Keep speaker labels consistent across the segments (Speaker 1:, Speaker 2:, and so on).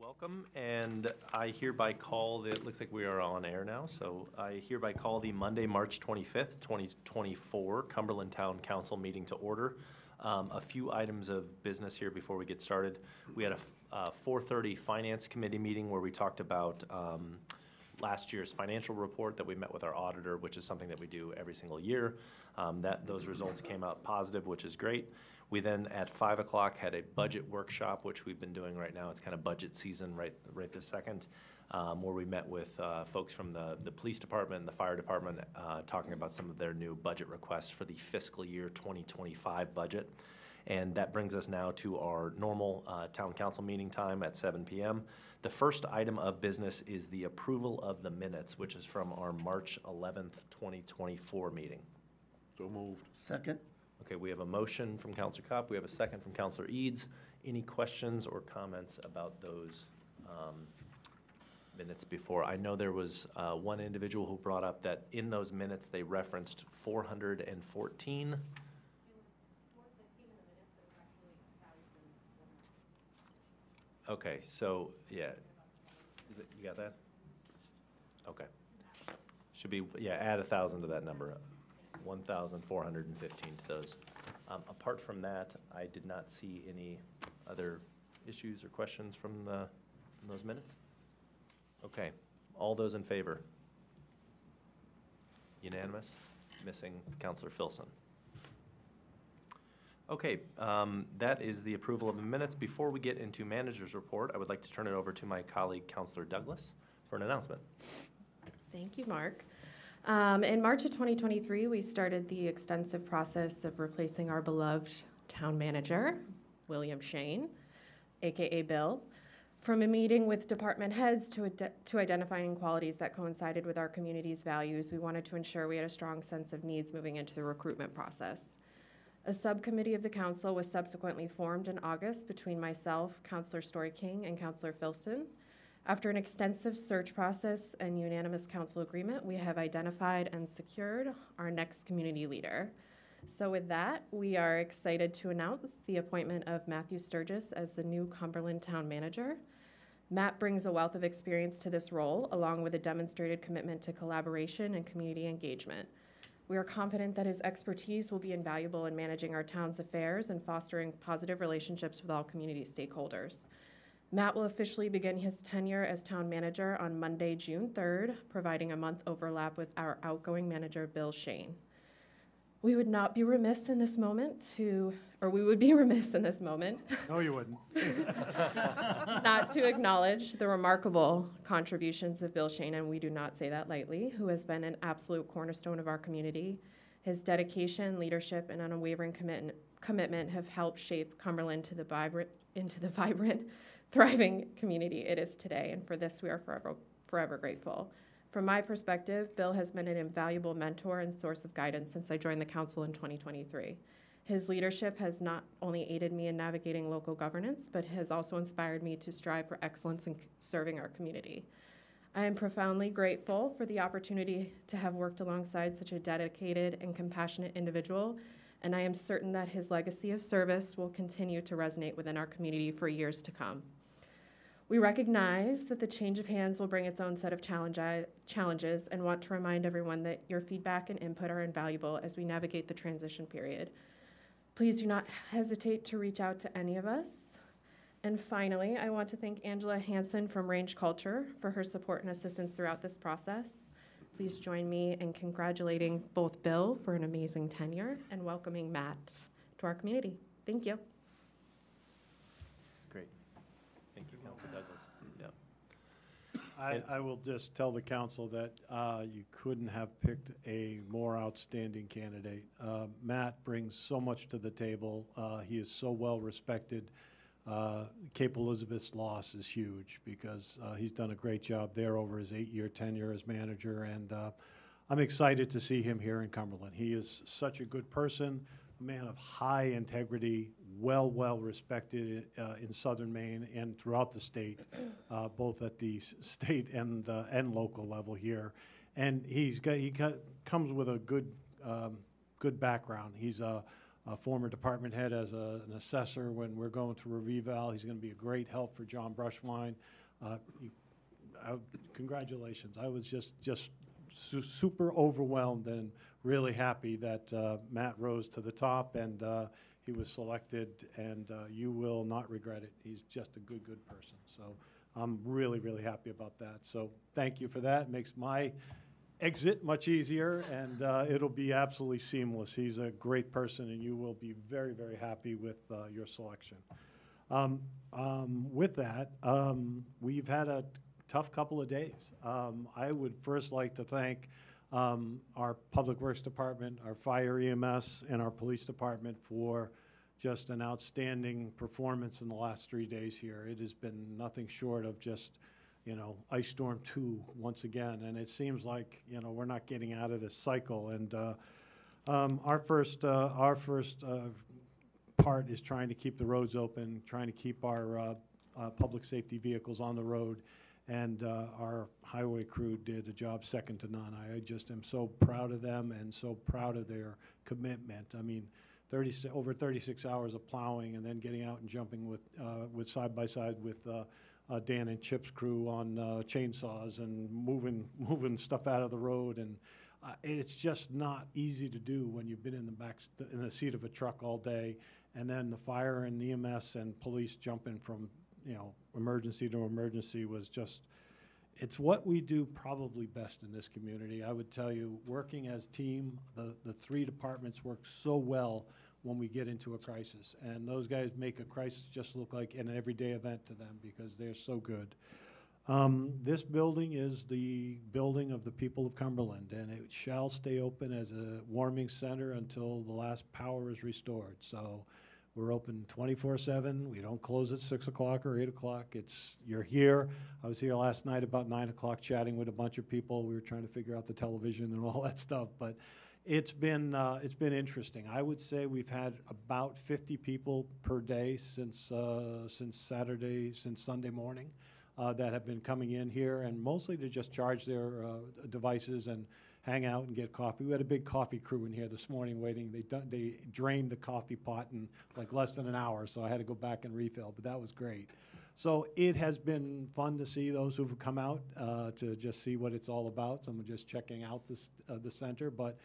Speaker 1: Welcome, and I hereby call, the- it looks like we are on air now, so I hereby call the Monday, March 25th, 2024 Cumberland Town Council meeting to order. Um, A few items of business here before we get started. We had a f- uh, 4:30 Finance Committee meeting where we talked about um, last year's financial report that we met with our auditor, which is something that we do every single year. Um, That, those results came out positive, which is great. We then, at five o'clock, had a budget workshop, which we've been doing right now. It's kind of budget season right, right this second, um, where we met with uh, folks from the, the police department and the fire department, uh, talking about some of their new budget requests for the fiscal year 2025 budget. And that brings us now to our normal uh, town council meeting time at 7 PM. The first item of business is the approval of the minutes, which is from our March 11th, 2024 meeting.
Speaker 2: So moved.
Speaker 3: Second?
Speaker 1: Okay, we have a motion from Councilor Copp, we have a second from Councilor Edes. Any questions or comments about those um, minutes before? I know there was uh, one individual who brought up that in those minutes, they referenced 414. Okay, so, yeah, is it, you got that? Okay. Should be, yeah, add a thousand to that number, one thousand four hundred and fifteen to those. Um, apart from that, I did not see any other issues or questions from the, from those minutes? Okay, all those in favor? Unanimous, missing Councilor Filson. Okay, um, that is the approval of the minutes. Before we get into manager's report, I would like to turn it over to my colleague, Councilor Douglas, for an announcement.
Speaker 4: Thank you, Mark. Um, In March of 2023, we started the extensive process of replacing our beloved town manager, William Shane, AKA Bill. From a meeting with department heads to ide- to identifying qualities that coincided with our community's values, we wanted to ensure we had a strong sense of needs moving into the recruitment process. A subcommittee of the council was subsequently formed in August between myself, Councillor Storey King, and Councillor Filson. After an extensive search process and unanimous council agreement, we have identified and secured our next community leader. So with that, we are excited to announce the appointment of Matthew Sturgis as the new Cumberland Town Manager. Matt brings a wealth of experience to this role, along with a demonstrated commitment to collaboration and community engagement. We are confident that his expertise will be invaluable in managing our town's affairs and fostering positive relationships with all community stakeholders. Matt will officially begin his tenure as town manager on Monday, June 3rd, providing a month overlap with our outgoing manager, Bill Shane. We would not be remiss in this moment to, or we would be remiss in this moment
Speaker 2: No, you wouldn't.
Speaker 4: not to acknowledge the remarkable contributions of Bill Shane, and we do not say that lightly, who has been an absolute cornerstone of our community. His dedication, leadership, and unwavering commit- commitment have helped shape Cumberland to the vibrant, into the vibrant, thriving community it is today, and for this we are forever, forever grateful. From my perspective, Bill has been an invaluable mentor and source of guidance since I joined the council in 2023. His leadership has not only aided me in navigating local governance, but has also inspired me to strive for excellence in serving our community. I am profoundly grateful for the opportunity to have worked alongside such a dedicated and compassionate individual, and I am certain that his legacy of service will continue to resonate within our community for years to come. We recognize that the change of hands will bring its own set of challenges and want to remind everyone that your feedback and input are invaluable as we navigate the transition period. Please do not hesitate to reach out to any of us. And finally, I want to thank Angela Hansen from Range Culture for her support and assistance throughout this process. Please join me in congratulating both Bill for an amazing tenure and welcoming Matt to our community. Thank you.
Speaker 1: That's great. Thank you, Councilor Douglas. Yeah.
Speaker 2: I, I will just tell the council that uh, you couldn't have picked a more outstanding candidate. Uh, Matt brings so much to the table. Uh, He is so well-respected. Uh, Cape Elizabeth's loss is huge because uh, he's done a great job there over his eight-year tenure as manager, and uh, I'm excited to see him here in Cumberland. He is such a good person, a man of high integrity, well, well respected uh, in southern Maine and throughout the state, uh, both at the state and, uh, and local level here. And he's got, he got, comes with a good, um, good background. He's a, a former department head as a- an assessor when we're going a reval. He's going to be a great help for John Brushwine. Uh, you- I- Congratulations. I was just, just su- super overwhelmed and really happy that uh, Matt rose to the top and uh, he was selected, and uh, you will not regret it. He's just a good, good person. So I'm really, really happy about that. So thank you for that. It Makes my exit much easier, and uh, it'll be absolutely seamless. He's a great person, and you will be very, very happy with uh, your selection. Um, um, With that, um, we've had a tough couple of days. Um, I would first like to thank um, our Public Works Department, our Fire EMS, and our Police Department for just an outstanding performance in the last three days here. It has been nothing short of just, you know, Ice Storm 2 once again, and it seems like, you know, we're not getting out of this cycle. And uh, um, our first, uh, our first uh, part is trying to keep the roads open, trying to keep our uh, uh, public safety vehicles on the road. And uh, our highway crew did a job second to none. I just am so proud of them and so proud of their commitment. I mean, 30, over 36 hours of plowing and then getting out and jumping with, uh, with side by side with uh, uh, Dan and Chip's crew on uh, chainsaws and moving, moving stuff out of the road. And uh, it's just not easy to do when you've been in the back, in the seat of a truck all day. And then the fire and EMS and police jumping from, you know, emergency to emergency was just, it's what we do probably best in this community. I would tell you, working as team, the, the three departments work so well when we get into a crisis. And those guys make a crisis just look like an everyday event to them because they're so good. Um, This building is the building of the people of Cumberland, and it shall stay open as a warming center until the last power is restored. So we're open twenty-four seven. We don't close at six o'clock or eight o'clock. It's, you're here. I was here last night about nine o'clock chatting with a bunch of people. We were trying to figure out the television and all that stuff, but it's been, uh, it's been interesting. I would say we've had about fifty people per day since, uh, since Saturday, since Sunday morning, uh, that have been coming in here, and mostly to just charge their, uh, devices and hang out and get coffee. We had a big coffee crew in here this morning waiting. They they drained the coffee pot in like less than an hour, so I had to go back and refill, but that was great. So it has been fun to see those who've come out, uh, to just see what it's all about. Some are just checking out this, uh, the center, but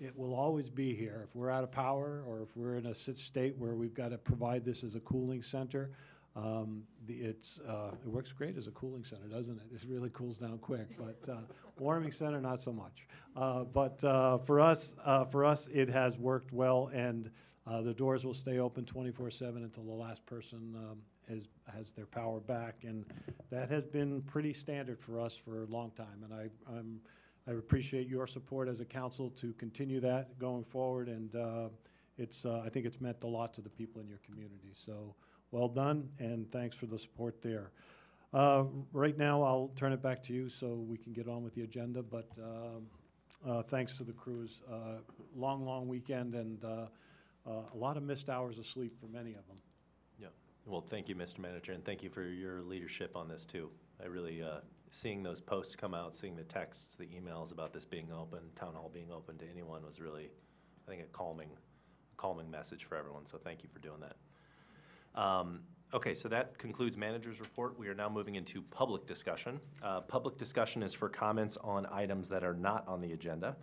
Speaker 2: it will always be here. If we're out of power, or if we're in a state where we've got to provide this as a cooling center, um, the, it's, uh, it works great as a cooling center, doesn't it? It really cools down quick, but, uh, warming center, not so much. Uh, but, uh, for us, uh, for us, it has worked well, and, uh, the doors will stay open twenty-four seven until the last person, um, is, has their power back, and that has been pretty standard for us for a long time, and I, I'm, I appreciate your support as a council to continue that going forward, and it's, I think it's meant a lot to the people in your community. So, well done, and thanks for the support there. Uh, Right now, I'll turn it back to you so we can get on with the agenda, but um, uh, thanks to the crews. Uh, Long, long weekend, and uh, uh, a lot of missed hours of sleep for many of them. Yeah.
Speaker 1: Well, thank you, Mr. Manager, and thank you for your leadership on this, too. I really, uh, seeing those posts come out, seeing the texts, the emails about this being open, town hall being open to anyone was really, I think, a calming, calming message for everyone, so thank you for doing that. Um, Okay, so that concludes manager's report. We are now moving into public discussion. Uh, Public discussion is for comments on items that are not on the agenda.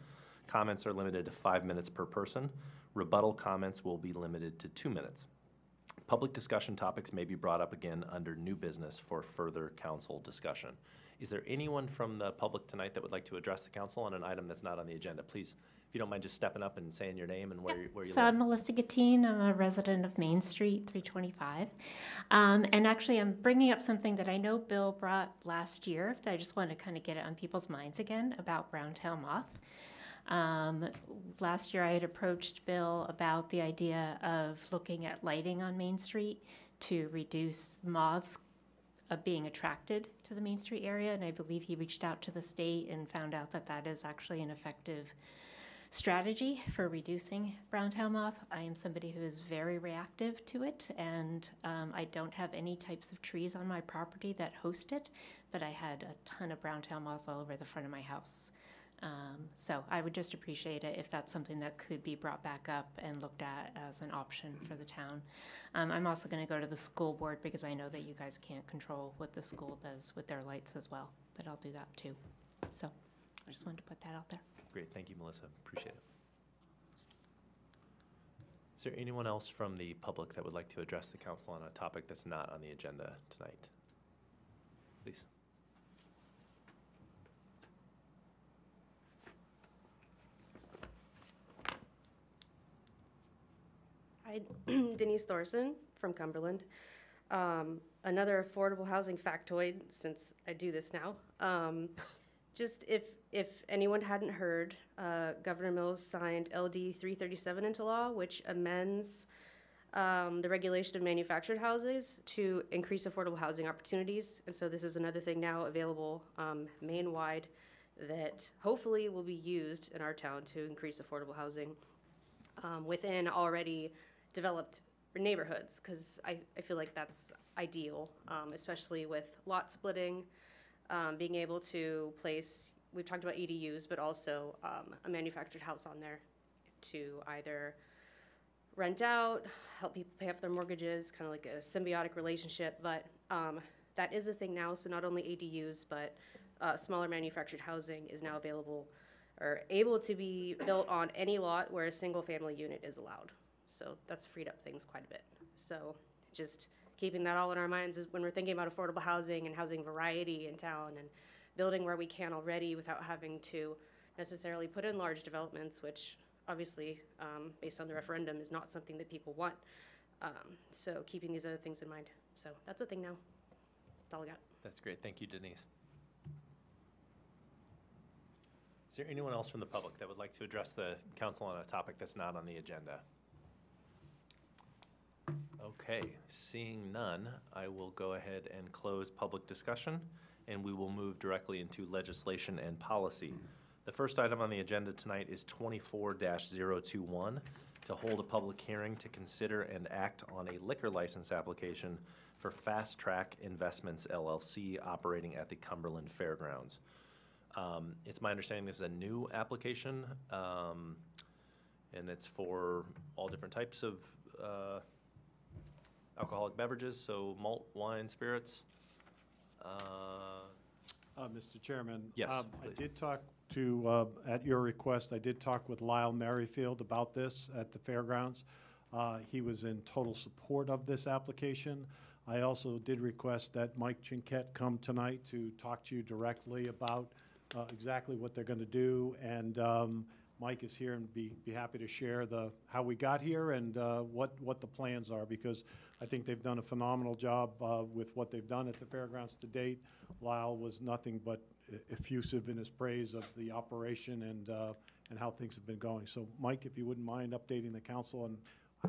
Speaker 1: Comments are limited to five minutes per person. Rebuttal comments will be limited to two minutes. Public discussion topics may be brought up again under new business for further council discussion. Is there anyone from the public tonight that would like to address the council on an item that's not on the agenda? Please, if you don't mind just stepping up and saying your name and where, you- where you
Speaker 3: So I'm
Speaker 1: live.
Speaker 3: Melissa Gattine. I'm a resident of Main Street, 325. Um, and actually, I'm bringing up something that I know Bill brought last year. I just want to kind of get it on people's minds again about brown tail moth. Um, last year, I had approached Bill about the idea of looking at lighting on Main Street to reduce moths uh, being attracted to the Main Street area. And I believe he reached out to the state and found out that that is actually an effective strategy for reducing brown tail moth. I am somebody who is very reactive to it, and um, I don't have any types of trees on my property that host it, but I had a ton of brown tail moths all over the front of my house Um, So I would just appreciate it if that's something that could be brought back up and looked at as an option for the town. Um, I'm also going to go to the school board because I know that you guys can't control what the school does with their lights as well, but I'll do that too. So I just wanted to put that out there.
Speaker 1: Great, thank you, Melissa, appreciate it. Is there anyone else from the public that would like to address the council on a topic that's not on the agenda tonight? Please.
Speaker 5: Denise Thorson from Cumberland. Um, another affordable housing factoid, since I do this now. Um, just if, if anyone hadn't heard, uh, Governor Mills signed LD 337 into law, which amends um, the regulation of manufactured houses to increase affordable housing opportunities. And so this is another thing now available um, Maine-wide that hopefully will be used in our town to increase affordable housing um, within already developed neighborhoods, because I, I feel like that's ideal, um, especially with lot splitting, um, being able to place, we've talked about ADUs, but also, um, a manufactured house on there to either rent out, help people pay off their mortgages, kind of like a symbiotic relationship, but, um, that is a thing now, so not only ADUs, but, uh, smaller manufactured housing is now available or able to be built on any lot where a single-family unit is allowed. So that's freed up things quite a bit. So just keeping that all in our minds is when we're thinking about affordable housing and housing variety in town and building where we can already without having to necessarily put in large developments, which obviously, um, based on the referendum, is not something that people want. Um, so keeping these other things in mind. So that's a thing now. That's all I got.
Speaker 1: That's great, thank you, Denise. Is there anyone else from the public that would like to address the council on a topic that's not on the agenda? Okay, seeing none, I will go ahead and close public discussion, and we will move directly into legislation and policy. The first item on the agenda tonight is twenty-four 21 to hold a public hearing to consider and act on a liquor license application for Fast Track Investments LLC operating at the Cumberland Fairgrounds. Um, It's my understanding this is a new application, um, and it's for all different types of uh, alcoholic beverages, so malt, wine, spirits. Uh,
Speaker 2: Uh, Mr. Chairman?
Speaker 1: Yes,
Speaker 2: um, I
Speaker 1: please.
Speaker 2: did talk to, uh, at your request, I did talk with Lyle Merrifield about this at the fairgrounds. Uh, He was in total support of this application. I also did request that Mike Cianchette come tonight to talk to you directly about uh, exactly what they're going to do. And um, Mike is here and be, be happy to share the, how we got here and uh, what, what the plans are, because I think they've done a phenomenal job uh, with what they've done at the fairgrounds to date. Lyle was nothing but effusive in his praise of the operation and, uh, and how things have been going. So, Mike, if you wouldn't mind updating the council on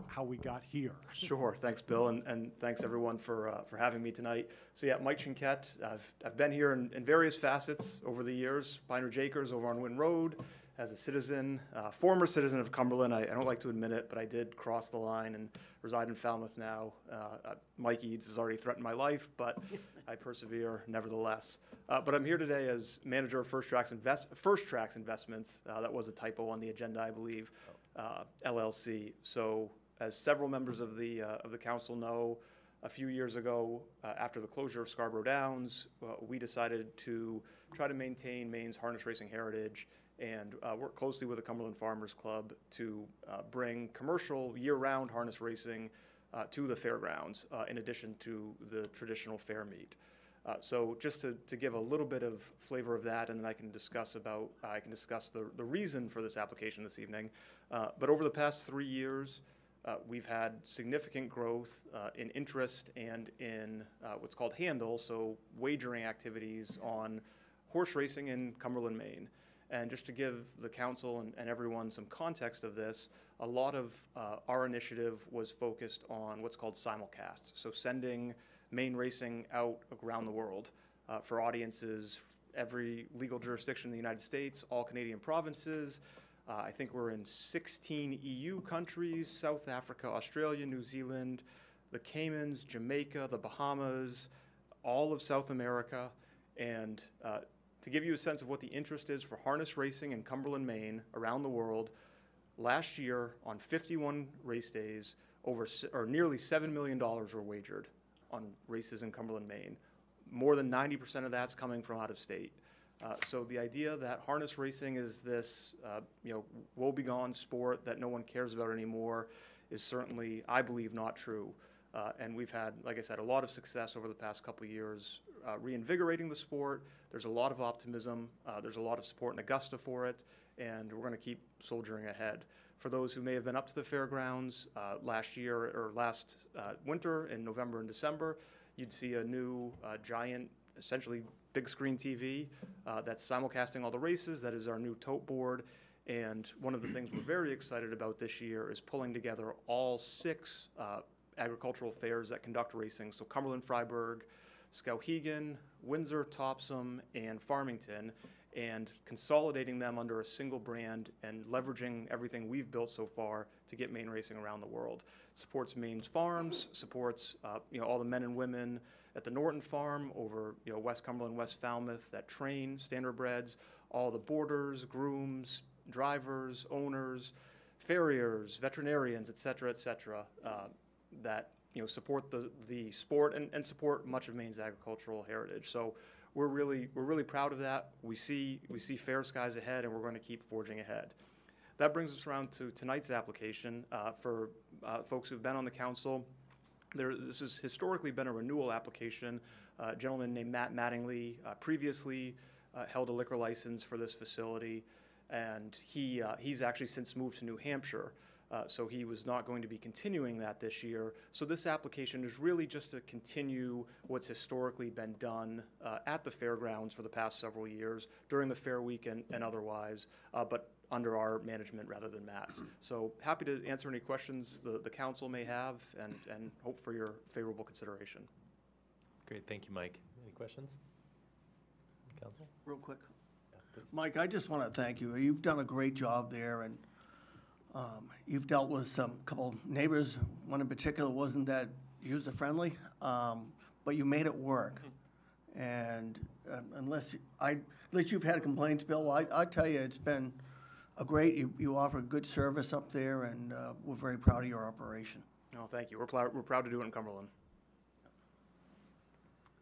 Speaker 2: how we got here.
Speaker 6: Sure, thanks, Bill, and, and thanks everyone for, uh, for having me tonight. So yeah, Mike Cianchette, I've, I've been here in, in various facets over the years. Pine Jakers over on Winn Road, as a citizen, uh, former citizen of Cumberland. I, I don't like to admit it, but I did cross the line and reside in Falmouth now. Uh, uh, Mike Edes has already threatened my life, but I persevere nevertheless. Uh, but I'm here today as manager of First Tracks Invest, First Tracks Investments. Uh, that was a typo on the agenda, I believe, uh, LLC. So as several members of the, uh, of the council know, a few years ago, uh, after the closure of Scarborough Downs, uh, we decided to try to maintain Maine's harness racing heritage and uh, work closely with the Cumberland Farmers Club to uh, bring commercial year-round harness racing uh, to the fairgrounds, uh, in addition to the traditional fair meet. Uh, So just to, to give a little bit of flavor of that, and then I can discuss about, I can discuss the, the reason for this application this evening. Uh, But over the past three years, uh, we've had significant growth uh, in interest and in uh, what's called handle, so wagering activities on horse racing in Cumberland, Maine. And just to give the council and, and everyone some context of this, a lot of uh, our initiative was focused on what's called simulcasts. So sending Maine racing out around the world uh, for audiences, every legal jurisdiction in the United States, all Canadian provinces. Uh, I think we're in 16 EU countries, South Africa, Australia, New Zealand, the Caymans, Jamaica, the Bahamas, all of South America. And uh, to give you a sense of what the interest is for harness racing in Cumberland, Maine, around the world, last year on 51 race days, over or nearly $7 million were wagered on races in Cumberland, Maine. More than 90% of that's coming from out of state. Uh, so the idea that harness racing is this, uh, you know, woebegone sport that no one cares about anymore is certainly, I believe, not true. Uh, and we've had, like I said, a lot of success over the past couple years uh, reinvigorating the sport. There's a lot of optimism. Uh, there's a lot of support in Augusta for it, and we're going to keep soldiering ahead. For those who may have been up to the fairgrounds uh, last year or last uh, winter in November and December, you'd see a new uh, giant, essentially big screen TV that's simulcasting all the races. That is our new tote board. And one of the things we're very excited about this year is pulling together all six agricultural fairs that conduct racing. So Cumberland, Fryeburg, Skowhegan, Windsor, Topsham, and Farmington, and consolidating them under a single brand and leveraging everything we've built so far to get Maine racing around the world. Supports Maine's farms, supports uh, you know all the men and women at the Norton Farm over you know West Cumberland, West Falmouth that train standardbreds, all the boarders, grooms, drivers, owners, farriers, veterinarians, et cetera, et cetera, uh, that you know support the the sport and, and support much of Maine's agricultural heritage. So we're really we're really proud of that. We see we see fair skies ahead, and we're going to keep forging ahead. That brings us around to tonight's application uh, for uh, folks who've been on the council. There, this has historically been a renewal application. Uh, A gentleman named Matt Mattingly uh, previously uh, held a liquor license for this facility, and he, uh, he's actually since moved to New Hampshire. Uh, So he was not going to be continuing that this year. So this application is really just to continue what's historically been done uh, at the fairgrounds for the past several years, during the fair week and and otherwise, uh, but under our management rather than Matt's. So happy to answer any questions the, the council may have and, and hope for your favorable consideration.
Speaker 1: Great, thank you, Mike. Any questions? Council?
Speaker 7: Real quick.
Speaker 1: Yeah.
Speaker 7: Mike, I just want to thank you. You've done a great job there, and um, you've dealt with some, couple neighbors. One in particular wasn't that user-friendly, um, but you made it work. And um, unless, I, unless you've had complaints, Bill, I, I tell you, it's been a great, you, you offer good service up there, and uh, we're very proud of your operation.
Speaker 6: No, thank you. We're proud, we're proud to do it in Cumberland.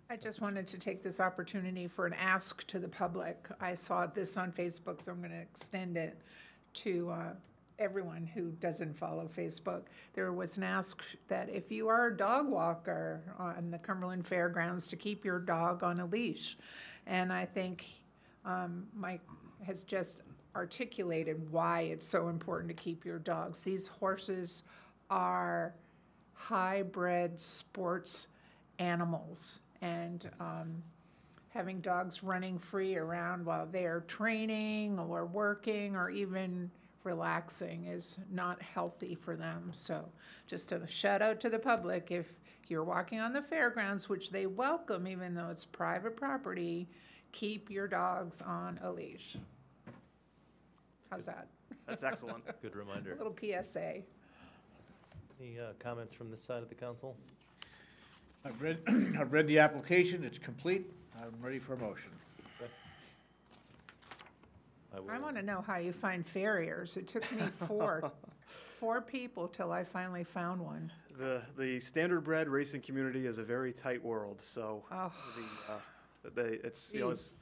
Speaker 8: I just wanted to take this opportunity for an ask to the public. I saw this on Facebook, so I'm going to extend it to uh, everyone who doesn't follow Facebook. There was an ask that if you are a dog walker on the Cumberland Fairgrounds, to keep your dog on a leash. And I think um, Mike has just articulated why it's so important to keep your dogs. These horses are high-bred sports animals, and um, having dogs running free around while they're training or working or even relaxing is not healthy for them. So, just a shout out to the public if you're walking on the fairgrounds, which they welcome even though it's private property, keep your dogs on a leash. How's that?
Speaker 6: That's excellent.
Speaker 1: Good reminder.
Speaker 8: A
Speaker 1: reminder.
Speaker 8: little PSA.
Speaker 1: Any uh, comments from this side of the council?
Speaker 9: I've read, I've read the application, it's complete, I'm ready for a motion.
Speaker 8: I
Speaker 1: will-
Speaker 8: want to know how you find farriers. It took me four, four people till I finally found one.
Speaker 6: The, the standardbred racing community is a very tight world, so
Speaker 8: Oh,
Speaker 6: the, uh, they, it's, you know, it's,
Speaker 8: jeez.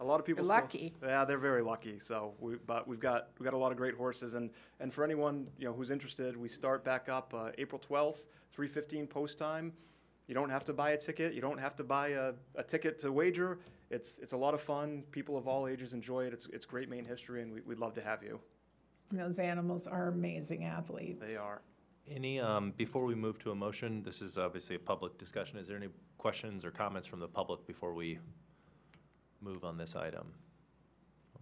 Speaker 6: a lot of people
Speaker 8: You're
Speaker 6: still.
Speaker 8: lucky.
Speaker 6: Yeah, they're very lucky, so we, but we've got, we've got a lot of great horses, and, and for anyone, you know, who's interested, we start back up, uh, April twelfth, three fifteen post time. You don't have to buy a ticket, you don't have to buy a, a ticket to wager, it's, it's a lot of fun, people of all ages enjoy it, it's, it's great Maine history, and we, we'd love to have you.
Speaker 8: Those animals are amazing athletes.
Speaker 6: They are.
Speaker 1: Any, um, before we move to a motion, this is obviously a public discussion. Is there any questions or comments from the public before we move on this item?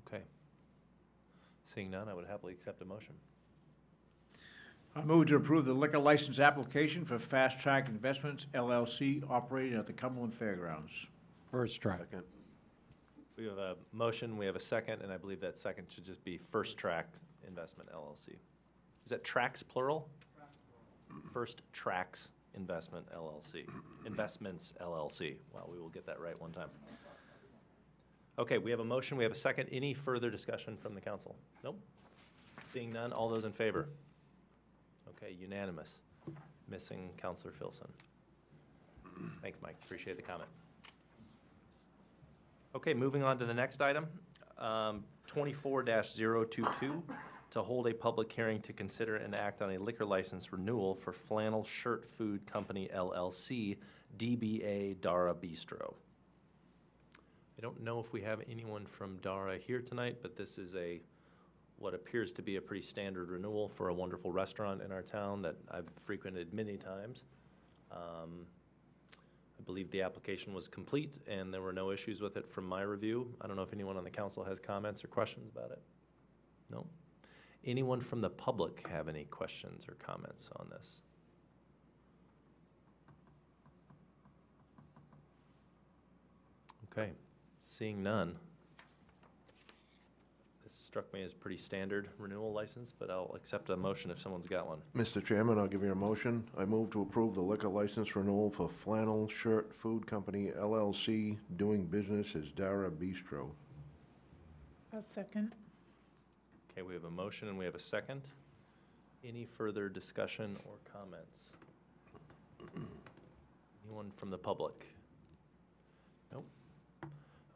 Speaker 1: Okay. Seeing none, I would happily accept a motion.
Speaker 9: I move to approve the liquor license application for Fast Track Investments LLC operating at the Cumberland Fairgrounds.
Speaker 2: First try.
Speaker 1: We have a motion, we have a second, and I believe that second should just be First Track Investment LLC. Is that Tracks plural? First Tracks Investment LLC, Investments LLC. Wow, we will get that right one time. Okay, we have a motion, we have a second. Any further discussion from the council? Nope. Seeing none, all those in favor? Okay, unanimous. Missing Councilor Filson. Thanks, Mike, appreciate the comment. Okay, moving on to the next item, um, twenty-four 22 to hold a public hearing to consider and act on a liquor license renewal for Flannel Shirt Food Company LLC, DBA Dara Bistro. I don't know if we have anyone from Dara here tonight, but this is a, what appears to be a pretty standard renewal for a wonderful restaurant in our town that I've frequented many times. Um, I believe the application was complete and there were no issues with it from my review. I don't know if anyone on the council has comments or questions about it. No? Anyone from the public have any questions or comments on this? Okay, seeing none. This struck me as pretty standard renewal license, but I'll accept a motion if someone's got one.
Speaker 10: Mr. Chairman, I'll give you a motion. I move to approve the liquor license renewal for Flannel Shirt Food Company LLC, doing business as Dara Bistro.
Speaker 8: A second.
Speaker 1: Okay, we have a motion and we have a second. Any further discussion or comments? Anyone from the public? Nope.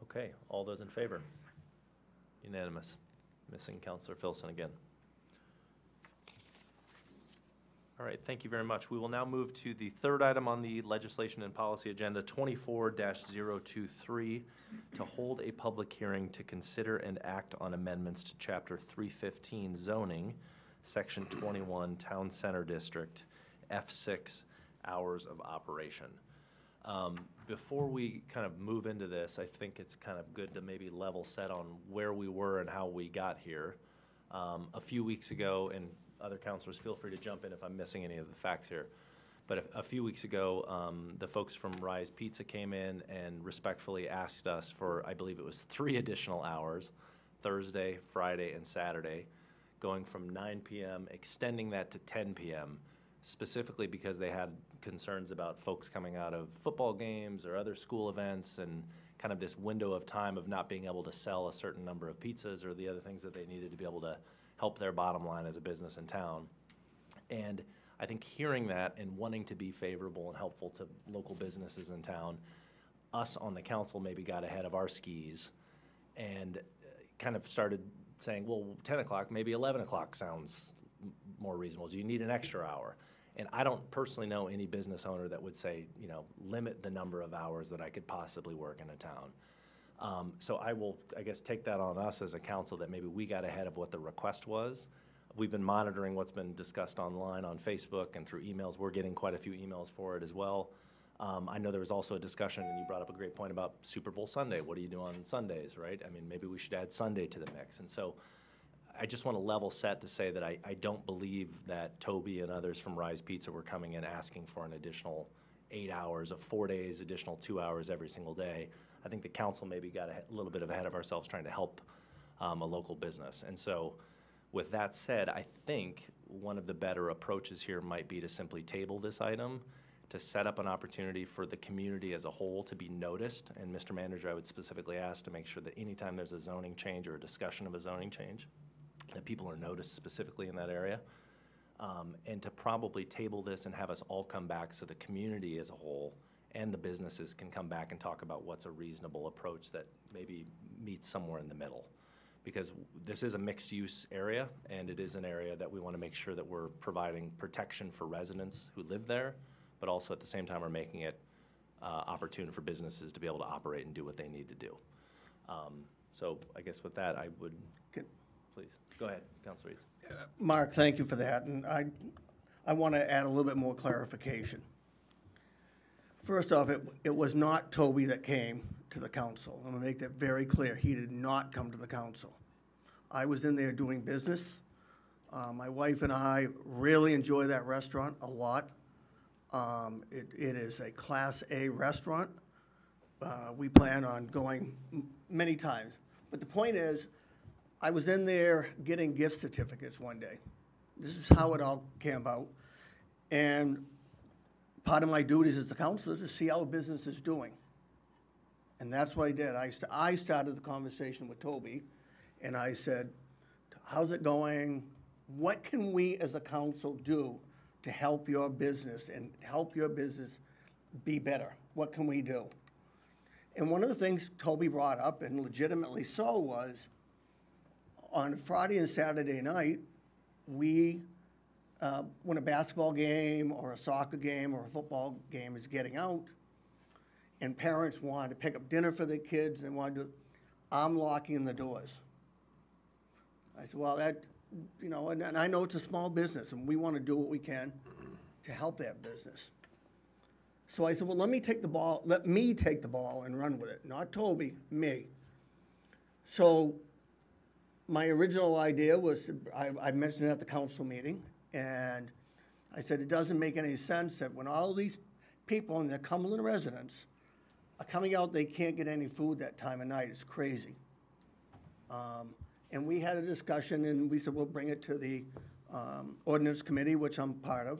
Speaker 1: Okay, all those in favor? Unanimous. Missing Councilor Filson again. All right, thank you very much. We will now move to the third item on the legislation and policy agenda, twenty-four 23 to hold a public hearing to consider and act on amendments to chapter three fifteen zoning, section twenty-one, Town Center District, F six, hours of operation. Um, Before we kind of move into this, I think it's kind of good to maybe level set on where we were and how we got here. Um, A few weeks ago, and other councilors, feel free to jump in if I'm missing any of the facts here. But a- few weeks ago, um, the folks from Rise Pizza came in and respectfully asked us for, I believe it was three additional hours, Thursday, Friday, and Saturday, going from 9 PM, extending that to 10 PM, specifically because they had concerns about folks coming out of football games or other school events and kind of this window of time of not being able to sell a certain number of pizzas or the other things that they needed to be able to help their bottom line as a business in town. And I think hearing that and wanting to be favorable and helpful to local businesses in town, us on the council maybe got ahead of our skis and uh, kind of started saying, well, 10 o'clock, maybe 11 o'clock sounds more reasonable. Do you need an extra hour? And I don't personally know any business owner that would say, you know, limit the number of hours that I could possibly work in a town. Um, So I will, I guess, take that on us as a council that maybe we got ahead of what the request was. We've been monitoring what's been discussed online on Facebook and through emails. We're getting quite a few emails for it as well. Um, I know there was also a discussion, and you brought up a great point about Super Bowl Sunday. What do you do on Sundays, right? I mean, maybe we should add Sunday to the mix. And so I just want to level set to say that I, I don't believe that Toby and others from Rise Pizza were coming in asking for an additional eight hours of four days, additional two hours every single day. I think the council maybe got a little bit ahead of ourselves trying to help um, a local business. And so, with that said, I think one of the better approaches here might be to simply table this item to set up an opportunity for the community as a whole to be noticed. And Mr. Manager, I would specifically ask to make sure that anytime there's a zoning change or a discussion of a zoning change, that people are noticed specifically in that area. Um, and to probably table this and have us all come back so the community as a whole and the businesses can come back and talk about what's a reasonable approach that maybe meets somewhere in the middle. Because this is a mixed-use area, and it is an area that we want to make sure that we're providing protection for residents who live there, but also at the same time are making it uh, opportune for businesses to be able to operate and do what they need to do. Um, So I guess with that, I would,
Speaker 7: Can-
Speaker 1: please, go ahead, Councilor Edes.
Speaker 7: Mark, thank you for that, and I, I want to add a little bit more clarification. First off, it, it was not Toby that came to the council. I'm going to make that very clear. He did not come to the council. I was in there doing business. Uh, my wife and I really enjoy that restaurant a lot. Um, it, it is a Class A restaurant. Uh, we plan on going many times. But the point is, I was in there getting gift certificates one day. This is how it all came about. And part of my duties as a councilor is to see how a business is doing. And that's what I did. I, st- I started the conversation with Toby, and I said, how's it going? What can we as a council do to help your business and help your business be better? What can we do? And one of the things Toby brought up, and legitimately so, was on Friday and Saturday night, we, uh, when a basketball game or a soccer game or a football game is getting out, and parents wanted to pick up dinner for their kids and wanted to, I'm locking the doors. I said, well, that, you know, and, and I know it's a small business and we want to do what we can to help that business. So I said, well, let me take the ball, let me take the ball and run with it, not Toby, me. So my original idea was, to- I, I mentioned it at the council meeting, and I said, it doesn't make any sense that when all these people in the Cumberland residents are coming out, they can't get any food that time of night, it's crazy. Um, And we had a discussion, and we said, we'll bring it to the um, ordinance committee, which I'm part of.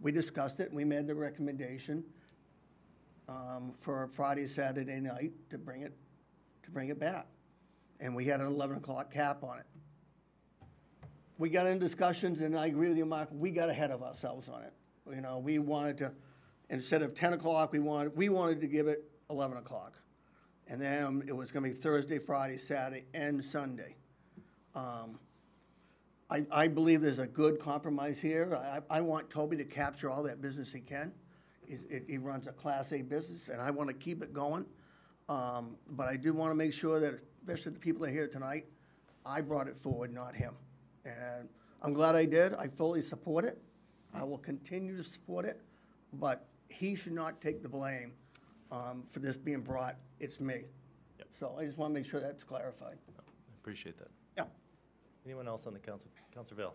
Speaker 7: We discussed it, and we made the recommendation um, for Friday, Saturday night to bring it, to bring it back. And we had an 11 o'clock cap on it. We got in discussions, and I agree with you, Mark, we got ahead of ourselves on it. You know, we wanted to, instead of 10 o'clock, we wanted, we wanted to give it 11 o'clock. And then it was gonna be Thursday, Friday, Saturday, and Sunday. Um, I, I believe there's a good compromise here. I, I want Toby to capture all that business he can. It- he runs a Class A business, and I want to keep it going. Um, But I do want to make sure that, especially the people that are here tonight, I brought it forward, not him. And I'm glad I did. I fully support it. I will continue to support it, but he should not take the blame um, for this being brought. It's me.
Speaker 1: Yep.
Speaker 7: So I just want to make sure that's clarified.
Speaker 1: i Appreciate that.
Speaker 7: Yeah.
Speaker 1: Anyone else on the council? Councilor Vail?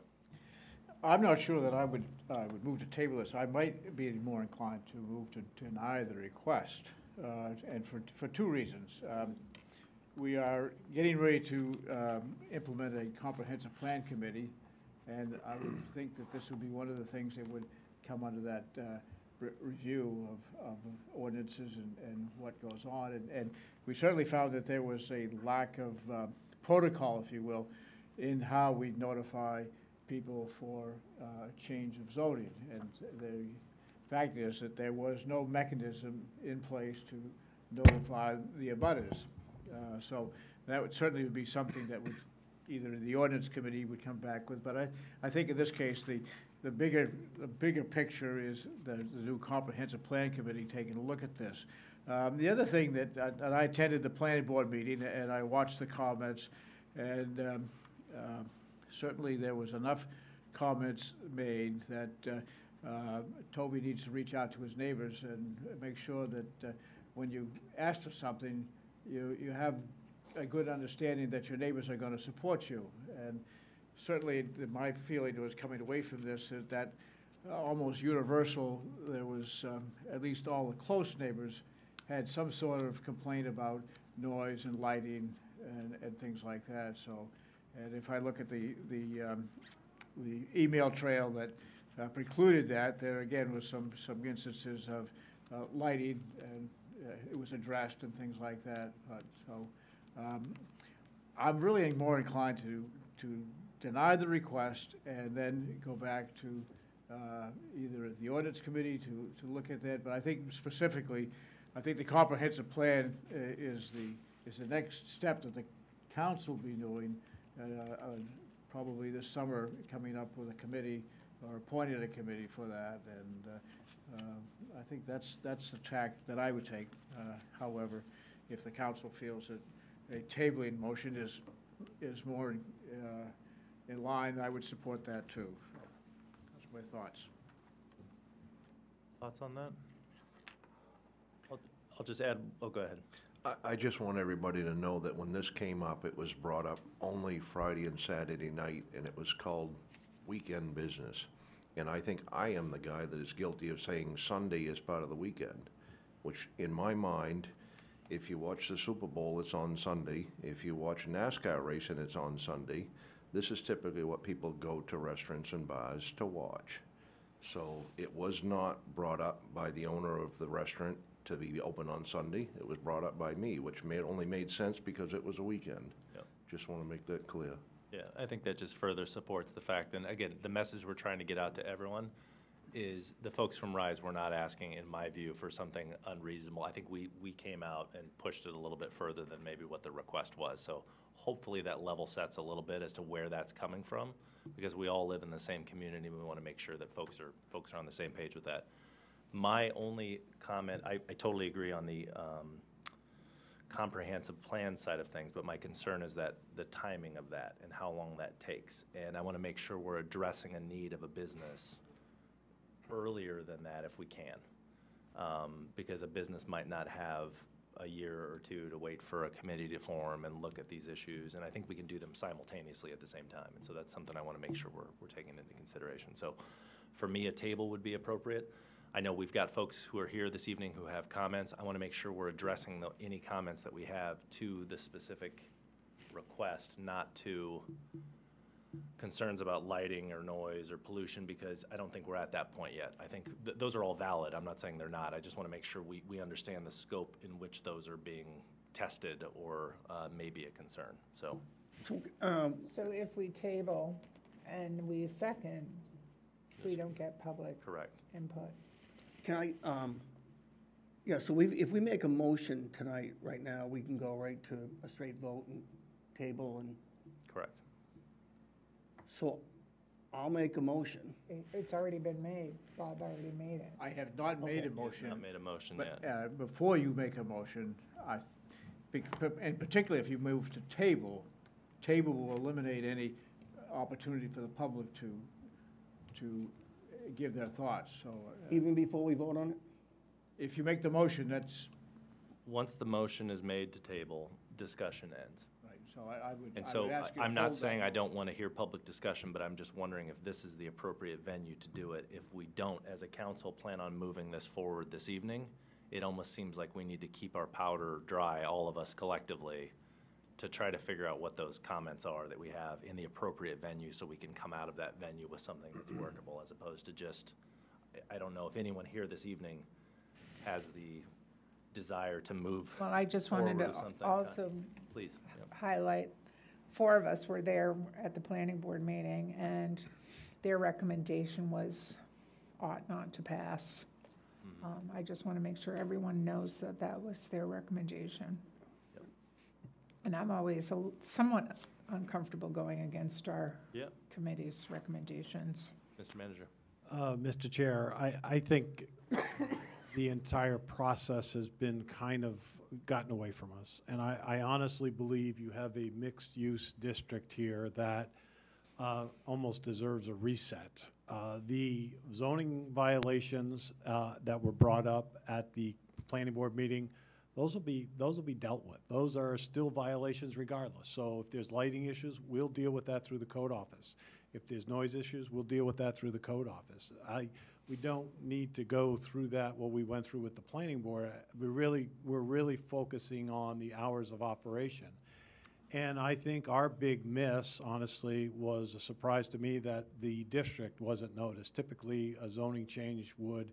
Speaker 9: I'm not sure that I would, I would move to table this. I might be more inclined to move to deny the request, uh, and for, for two reasons. Um, We are getting ready to um, implement a comprehensive plan committee, and I would think that this would be one of the things that would come under that uh, re- review of, of ordinances and, and what goes on. And, and we certainly found that there was a lack of uh, protocol, if you will, in how we notify people for uh, change of zoning. And the fact is that there was no mechanism in place to notify the abutters. Uh, So that would certainly be something that would, either the ordinance committee would come back with, but I, I think in this case, the, the bigger, the bigger picture is the, the new comprehensive plan committee taking a look at this. Um, The other thing that, and I attended the planning board meeting, and I watched the comments, and um, um, certainly there was enough comments made that uh, uh, Toby needs to reach out to his neighbors and make sure that uh, when you ask for something, you, you have a good understanding that your neighbors are going to support you. And certainly, my feeling was coming away from this is that almost universal, there was, um, at least all the close neighbors had some sort of complaint about noise and lighting and, and things like that, so. And if I look at the, the, um, the email trail that uh, precluded that, there again was some, some instances of uh, lighting, and uh, it was addressed and things like that, but, so. um, I'm really more inclined to, to deny the request and then go back to uh, either the ordinance committee to, to look at that, but I think specifically, I think the comprehensive plan uh, is the, is the next step that the council will be doing, uh, uh, probably this summer, coming up with a committee, or appointing a committee for that, and uh, I think that's, that's the tack that I would take. Uh, However, if the council feels that a tabling motion is, is more uh, in line, I would support that too. That's my thoughts.
Speaker 1: Thoughts on that? I'll, I'll just add, oh, go ahead.
Speaker 10: I, I just want everybody to know that when this came up, it was brought up only Friday and Saturday night, and it was called weekend business. And I think I am the guy that is guilty of saying Sunday is part of the weekend, which in my mind, if you watch the Super Bowl, it's on Sunday. If you watch NASCAR race and it's on Sunday. This is typically what people go to restaurants and bars to watch. So it was not brought up by the owner of the restaurant to be open on Sunday. It was brought up by me, which made, only made sense because it was a weekend.
Speaker 1: Yep.
Speaker 10: Just want to make that clear.
Speaker 1: Yeah, I think that just further supports the fact, and again, the message we're trying to get out to everyone is the folks from Rise were not asking, in my view, for something unreasonable. I think we, we came out and pushed it a little bit further than maybe what the request was. So hopefully that level sets a little bit as to where that's coming from, because we all live in the same community. We want to make sure that folks are, folks are on the same page with that. My only comment, I, I totally agree on the, um, comprehensive plan side of things, but my concern is that the timing of that and how long that takes. And I want to make sure we're addressing a need of a business earlier than that if we can. Um, because a business might not have a year or two to wait for a committee to form and look at these issues. And I think we can do them simultaneously at the same time. And so that's something I want to make sure we're, we're taking into consideration. So for me, a table would be appropriate. I know we've got folks who are here this evening who have comments. I want to make sure we're addressing the, any comments that we have to the specific request, not to concerns about lighting or noise or pollution, because I don't think we're at that point yet. I think th- those are all valid. I'm not saying they're not. I just want to make sure we, we understand the scope in which those are being tested or uh, may be a concern. So,
Speaker 7: So, um,
Speaker 8: So if we table and we second, we don't get public
Speaker 1: correct.
Speaker 8: input.
Speaker 7: Can I, um, yeah, so we, if we make a motion tonight, right now, we can go right to a straight vote and table, and,
Speaker 1: Correct.
Speaker 7: so I'll make a motion.
Speaker 8: It- It's already been made. Bob already made it.
Speaker 9: I have not made a motion.
Speaker 1: Not made a motion
Speaker 9: But
Speaker 1: yet.
Speaker 9: uh, before you make a motion, I, bec- and particularly if you move to table, table will eliminate any opportunity for the public to, to give their thoughts. So uh,
Speaker 7: Even before we vote on it?
Speaker 9: if you make the motion, that's,
Speaker 1: Once the motion is made to table, discussion ends.
Speaker 9: right, so I I would,
Speaker 1: And
Speaker 9: I
Speaker 1: so
Speaker 9: would ask you
Speaker 1: I-
Speaker 9: to
Speaker 1: I'm not
Speaker 9: hold that
Speaker 1: saying I don't want to hear public discussion, but I'm just wondering if this is the appropriate venue to do it. If we don't, as a council, plan on moving this forward this evening, it almost seems like we need to keep our powder dry, all of us collectively, to try to figure out what those comments are that we have in the appropriate venue so we can come out of that venue with something that's workable as opposed to just, I- I don't know if anyone here this evening has the desire to move
Speaker 8: Well, I just wanted
Speaker 1: forward
Speaker 8: to
Speaker 1: with something.
Speaker 8: also
Speaker 1: Please. yep.
Speaker 8: highlight, four of us were there at the planning board meeting, and their recommendation was ought not to pass.
Speaker 1: Mm-hmm.
Speaker 8: Um, I just want to make sure everyone knows that that was their recommendation.
Speaker 1: Yep.
Speaker 8: And I'm always a- somewhat uncomfortable going against our
Speaker 1: Yep.
Speaker 8: committee's recommendations.
Speaker 1: Mr. Manager.
Speaker 2: Uh, Mr. Chair, I, I think the entire process has been kind of gotten away from us. And I, I honestly believe you have a mixed-use district here that uh, almost deserves a reset. Uh, The zoning violations uh, that were brought up at the planning board meeting, those will be, those will be dealt with. Those are still violations regardless. So if there's lighting issues, we'll deal with that through the code office. If there's noise issues, we'll deal with that through the code office. I, we don't need to go through that, what we went through with the planning board. We really, we're really focusing on the hours of operation. And I think our big miss, honestly, was a surprise to me that the district wasn't noticed. Typically, a zoning change would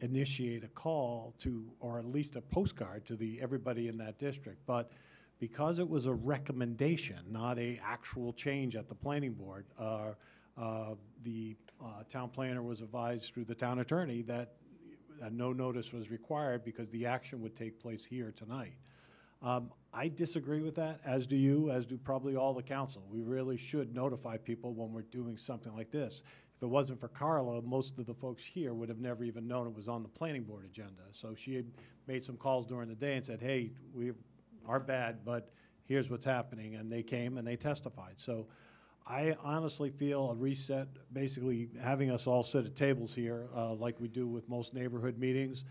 Speaker 2: initiate a call to, or at least a postcard to the, everybody in that district. But because it was a recommendation, not a actual change at the planning board, uh, uh, the uh, town planner was advised through the town attorney that uh, no notice was required because the action would take place here tonight. Um, I disagree with that, as do you, as do probably all the council. We really should notify people when we're doing something like this. If it wasn't for Carla, most of the folks here would have never even known it was on the planning board agenda. So she had made some calls during the day and said, hey, we are bad, but here's what's happening, and they came and they testified. So I honestly feel a reset, basically having us all sit at tables here, uh, like we do with most neighborhood meetings,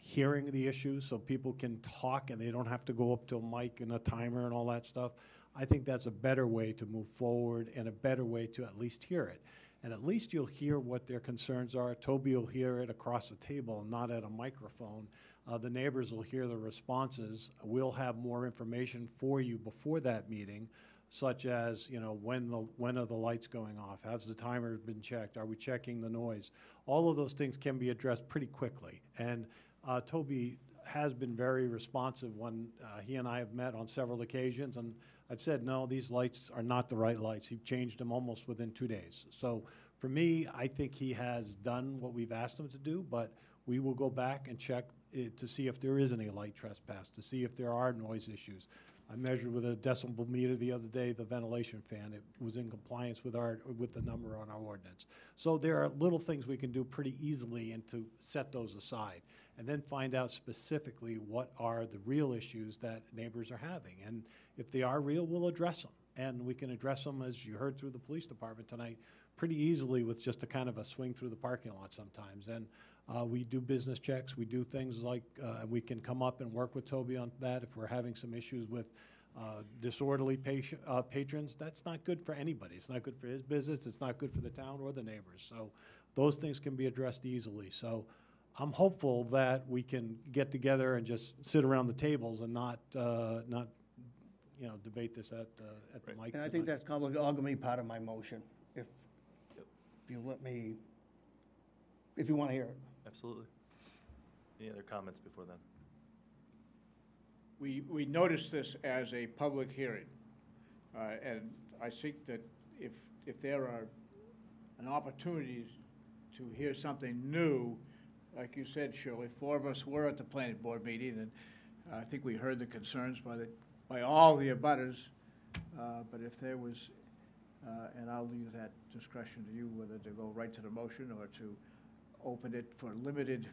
Speaker 2: hearing the issues so people can talk and they don't have to go up to a mic and a timer and all that stuff. I think that's a better way to move forward and a better way to at least hear it. And at least you'll hear what their concerns are. Toby will hear it across the table, not at a microphone. Uh, the neighbors will hear the responses. We'll have more information for you before that meeting, such as, you know, when the, when are the lights going off? Has the timer been checked? Are we checking the noise? All of those things can be addressed pretty quickly. And Uh, Toby has been very responsive when uh, he and I have met on several occasions, and I've said, no, these lights are not the right lights. He changed them almost within two days. So for me, I think he has done what we've asked him to do, but we will go back and check it to see if there is any light trespass, to see if there are noise issues. I measured with a decibel meter the other day, the ventilation fan, it was in compliance with our, with the number on our ordinance. So there are little things we can do pretty easily and to set those aside. And then find out specifically what are the real issues that neighbors are having. And if they are real, we'll address them. And we can address them, as you heard through the police department tonight, pretty easily with just a kind of a swing through the parking lot sometimes. And uh, we do business checks, we do things like, uh, we can come up and work with Toby on that if we're having some issues with uh, disorderly patient, uh, patrons. That's not good for anybody. It's not good for his business, it's not good for the town or the neighbors. So those things can be addressed easily. So I'm hopeful that we can get together and just sit around the tables and not, uh, not, you know, debate this at, the at the mic
Speaker 7: And I think
Speaker 2: tonight.
Speaker 7: that's probably all gonna be part of my motion, if, if you let me, if you wanna hear it.
Speaker 1: Absolutely. Any other comments before then?
Speaker 9: We, we noticed this as a public hearing, uh, and I think that if, if there are an opportunity to hear something new, like you said, Shirley, four of us were at the planning board meeting, and I think we heard the concerns by the, by all the abutters, uh, but if there was, uh, and I'll leave that discretion to you, whether to go right to the motion or to open it for limited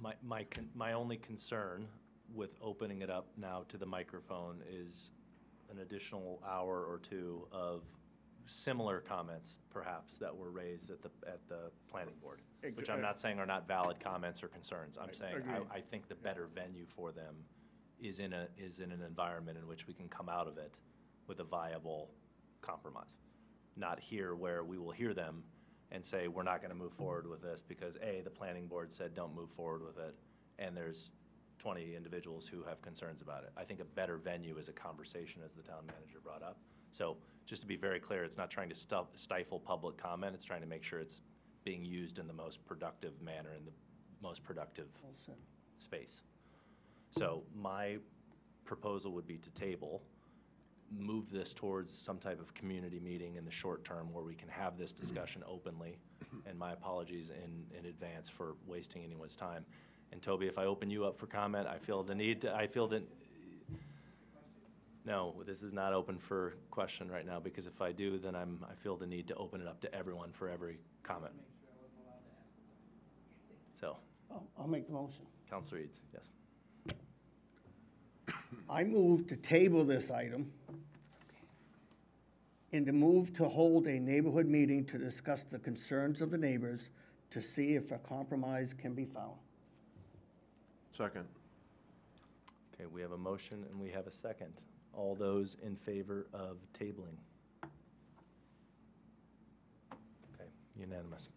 Speaker 1: My, my, con- my only concern with opening it up now to the microphone is an additional hour or two of similar comments, perhaps, that were raised at the, at the planning board. Which I'm not saying are not valid comments or concerns. I'm saying. I, I think the better venue for them is in a, is in an environment in which we can come out of it with a viable compromise. Not here where we will hear them and say, we're not gonna move forward with this because A, the planning board said, don't move forward with it, and there's twenty individuals who have concerns about it. I think a better venue is a conversation, as the town manager brought up. So, just to be very clear, it's not trying to stuff, stifle public comment, it's trying to make sure it's being used in the most productive manner, in the most productive space. So my proposal would be to table, move this towards some type of community meeting in the short term where we can have this discussion openly. And my apologies in, in advance for wasting anyone's time. And Toby, if I open you up for comment, I feel the need, to- I feel that, no, this is not open for question right now, because if I do, then I'm, I feel the need to open it up to everyone for every comment. So,
Speaker 7: I'll, I'll make the motion.
Speaker 1: Councilor Edes, yes.
Speaker 7: I move to table this item and to move to hold a neighborhood meeting to discuss the concerns of the neighbors to see if a compromise can be found.
Speaker 10: Second.
Speaker 1: Okay, we have a motion and we have a second. All those in favor of tabling? Okay, unanimous.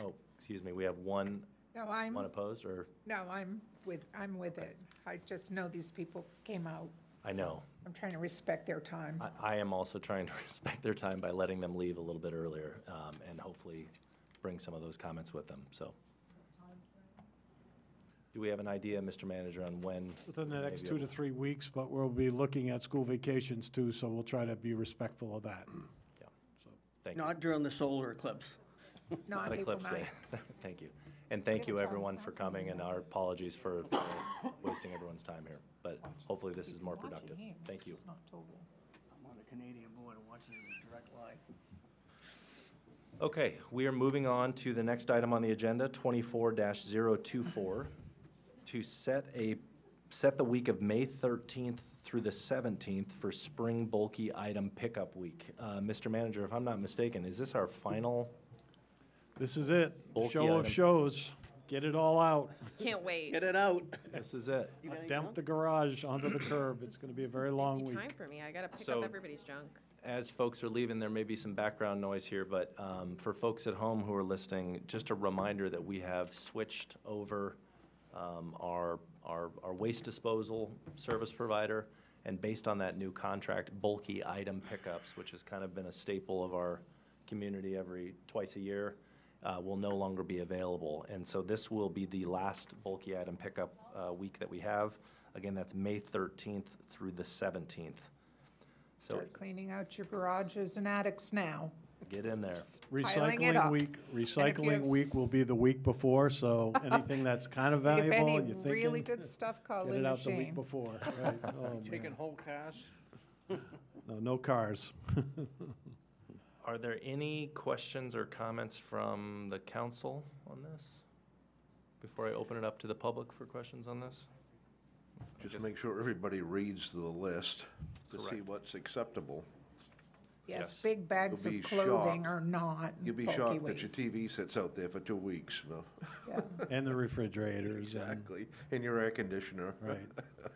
Speaker 1: Oh, excuse me, we have one,
Speaker 8: No, I'm,
Speaker 1: one opposed, or,
Speaker 8: no, I'm with, I'm with it. I just know these people came out.
Speaker 1: I know.
Speaker 8: I'm trying to respect their time.
Speaker 1: I, I am also trying to respect their time by letting them leave a little bit earlier, um, and hopefully bring some of those comments with them, so. Do we have an idea, Mr. Manager, on when?
Speaker 2: Within the next two to three weeks, but we'll be looking at school vacations too, so we'll try to be respectful of that.
Speaker 1: Yeah,
Speaker 2: So,
Speaker 1: thank you.
Speaker 7: Not during the solar eclipse.
Speaker 8: Not
Speaker 1: Not
Speaker 8: April
Speaker 1: eclipse day.
Speaker 8: 9th.
Speaker 1: Thank you. And thank you, everyone, for coming, and our apologies for uh, wasting everyone's time here. But hopefully, this is more productive. Thank you.
Speaker 7: I'm on the Canadian board watching the direct line.
Speaker 1: Okay, we are moving on to the next item on the agenda, twenty-four 24 to set a, set the week of May thirteenth through the seventeenth for spring bulky item pickup week. Uh, Mr. Manager, if I'm not mistaken, is this our final?
Speaker 2: This is it,
Speaker 1: Bulky
Speaker 2: show of
Speaker 1: item.
Speaker 2: shows, get it all out.
Speaker 4: Can't wait.
Speaker 7: Get it out.
Speaker 1: This is it.
Speaker 7: You got any
Speaker 2: Dump the garage onto the curb, it's gonna be a very long
Speaker 4: Busy
Speaker 2: week.
Speaker 4: time for me. I gotta pick
Speaker 1: So-
Speaker 4: up everybody's junk.
Speaker 1: as folks are leaving, there may be some background noise here, but um, for folks at home who are listening, just a reminder that we have switched over um, our, our, our waste disposal service provider, and based on that new contract, bulky item pickups, which has kind of been a staple of our community every, twice a year. uh, will no longer be available. And so this will be the last bulky item pickup uh, week that we have. Again, that's May 13th through the 17th. So
Speaker 8: Start cleaning out your garages and attics now.
Speaker 1: Get in there.
Speaker 8: Piling it
Speaker 2: Recycling
Speaker 8: up.
Speaker 2: week, recycling
Speaker 8: have
Speaker 2: week will be the week before, so anything that's kind of
Speaker 8: If
Speaker 2: valuable,
Speaker 8: any
Speaker 2: you're
Speaker 8: really good stuff, call
Speaker 2: get it
Speaker 8: Linda
Speaker 2: out the week
Speaker 8: Shane.
Speaker 2: before, right? Oh,
Speaker 9: Taking
Speaker 2: man.
Speaker 9: whole cars?
Speaker 2: No, no cars.
Speaker 1: Are there any questions or comments from the council on this? Before I open it up to the public for questions on this?
Speaker 10: Just
Speaker 1: guess-
Speaker 10: make sure everybody reads the list to see
Speaker 1: Correct.
Speaker 10: what's acceptable.
Speaker 8: Yes,
Speaker 1: Yes.
Speaker 8: big bags
Speaker 10: You'll
Speaker 8: of
Speaker 10: be
Speaker 8: clothing
Speaker 10: shocked.
Speaker 8: are not
Speaker 10: You'll be
Speaker 8: bulky
Speaker 10: shocked that your
Speaker 8: waste.
Speaker 10: TV sits out there for two weeks. no?
Speaker 8: Yeah.
Speaker 2: And the refrigerators and, uh,
Speaker 10: Exactly, and your air conditioner.
Speaker 2: right.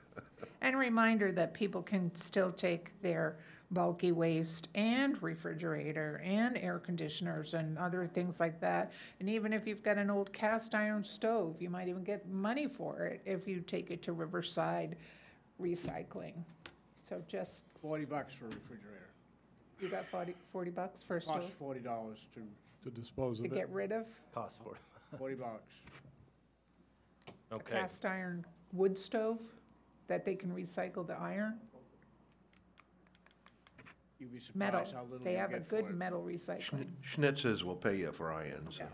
Speaker 8: And a reminder that people can still take their bulky waste and refrigerator and air conditioners and other things like that. And even if you've got an old cast iron stove, you might even get money for it if you take it to Riverside Recycling. So just,
Speaker 9: Forty bucks for a refrigerator.
Speaker 8: You got 40 40 bucks for a
Speaker 9: Costs
Speaker 8: stove
Speaker 9: forty dollars to,
Speaker 2: To dispose
Speaker 8: to
Speaker 2: of it.
Speaker 8: get rid of?
Speaker 1: Cost for it.
Speaker 9: forty bucks.
Speaker 8: A
Speaker 1: Okay.
Speaker 8: cast iron wood stove that they can recycle the iron?
Speaker 9: You'd be
Speaker 8: Metal.
Speaker 9: surprised how little
Speaker 8: They
Speaker 9: you
Speaker 8: have a
Speaker 9: get for
Speaker 8: good
Speaker 9: it.
Speaker 8: metal recycling.
Speaker 10: Schnitzer's will pay you for irons.
Speaker 8: Yeah.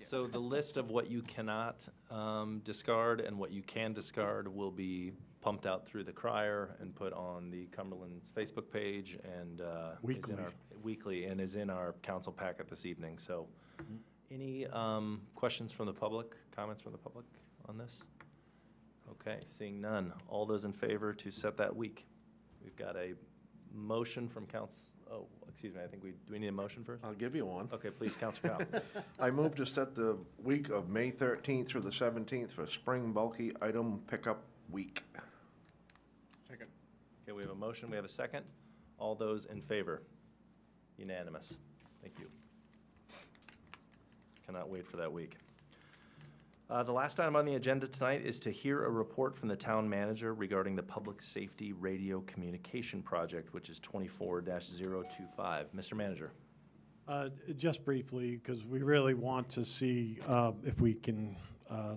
Speaker 1: So the list of what you cannot um, discard and what you can discard will be pumped out through the crier and put on the Cumberland's Facebook page and uh, is in
Speaker 2: Weekly.
Speaker 1: our, weekly and is in our council packet this evening. So any um, questions from the public, comments from the public on this? Okay, seeing none. All those in favor to set that week? We've got a motion from council, oh, excuse me, I think we, do we need a motion first?
Speaker 10: I'll give you one.
Speaker 1: Okay, please, Councilor Cowell.
Speaker 10: I move to set the week of May thirteenth through the seventeenth for spring bulky item pickup week.
Speaker 1: Okay, we have a motion, we have a second. All those in favor? Unanimous. Thank you. Cannot wait for that week. Uh, The last item on the agenda tonight is to hear a report from the town manager regarding the Public Safety Radio Communication Project, which is twenty-four 25 Mr. Manager.
Speaker 2: Uh, Just briefly, because we really want to see uh, if we can uh,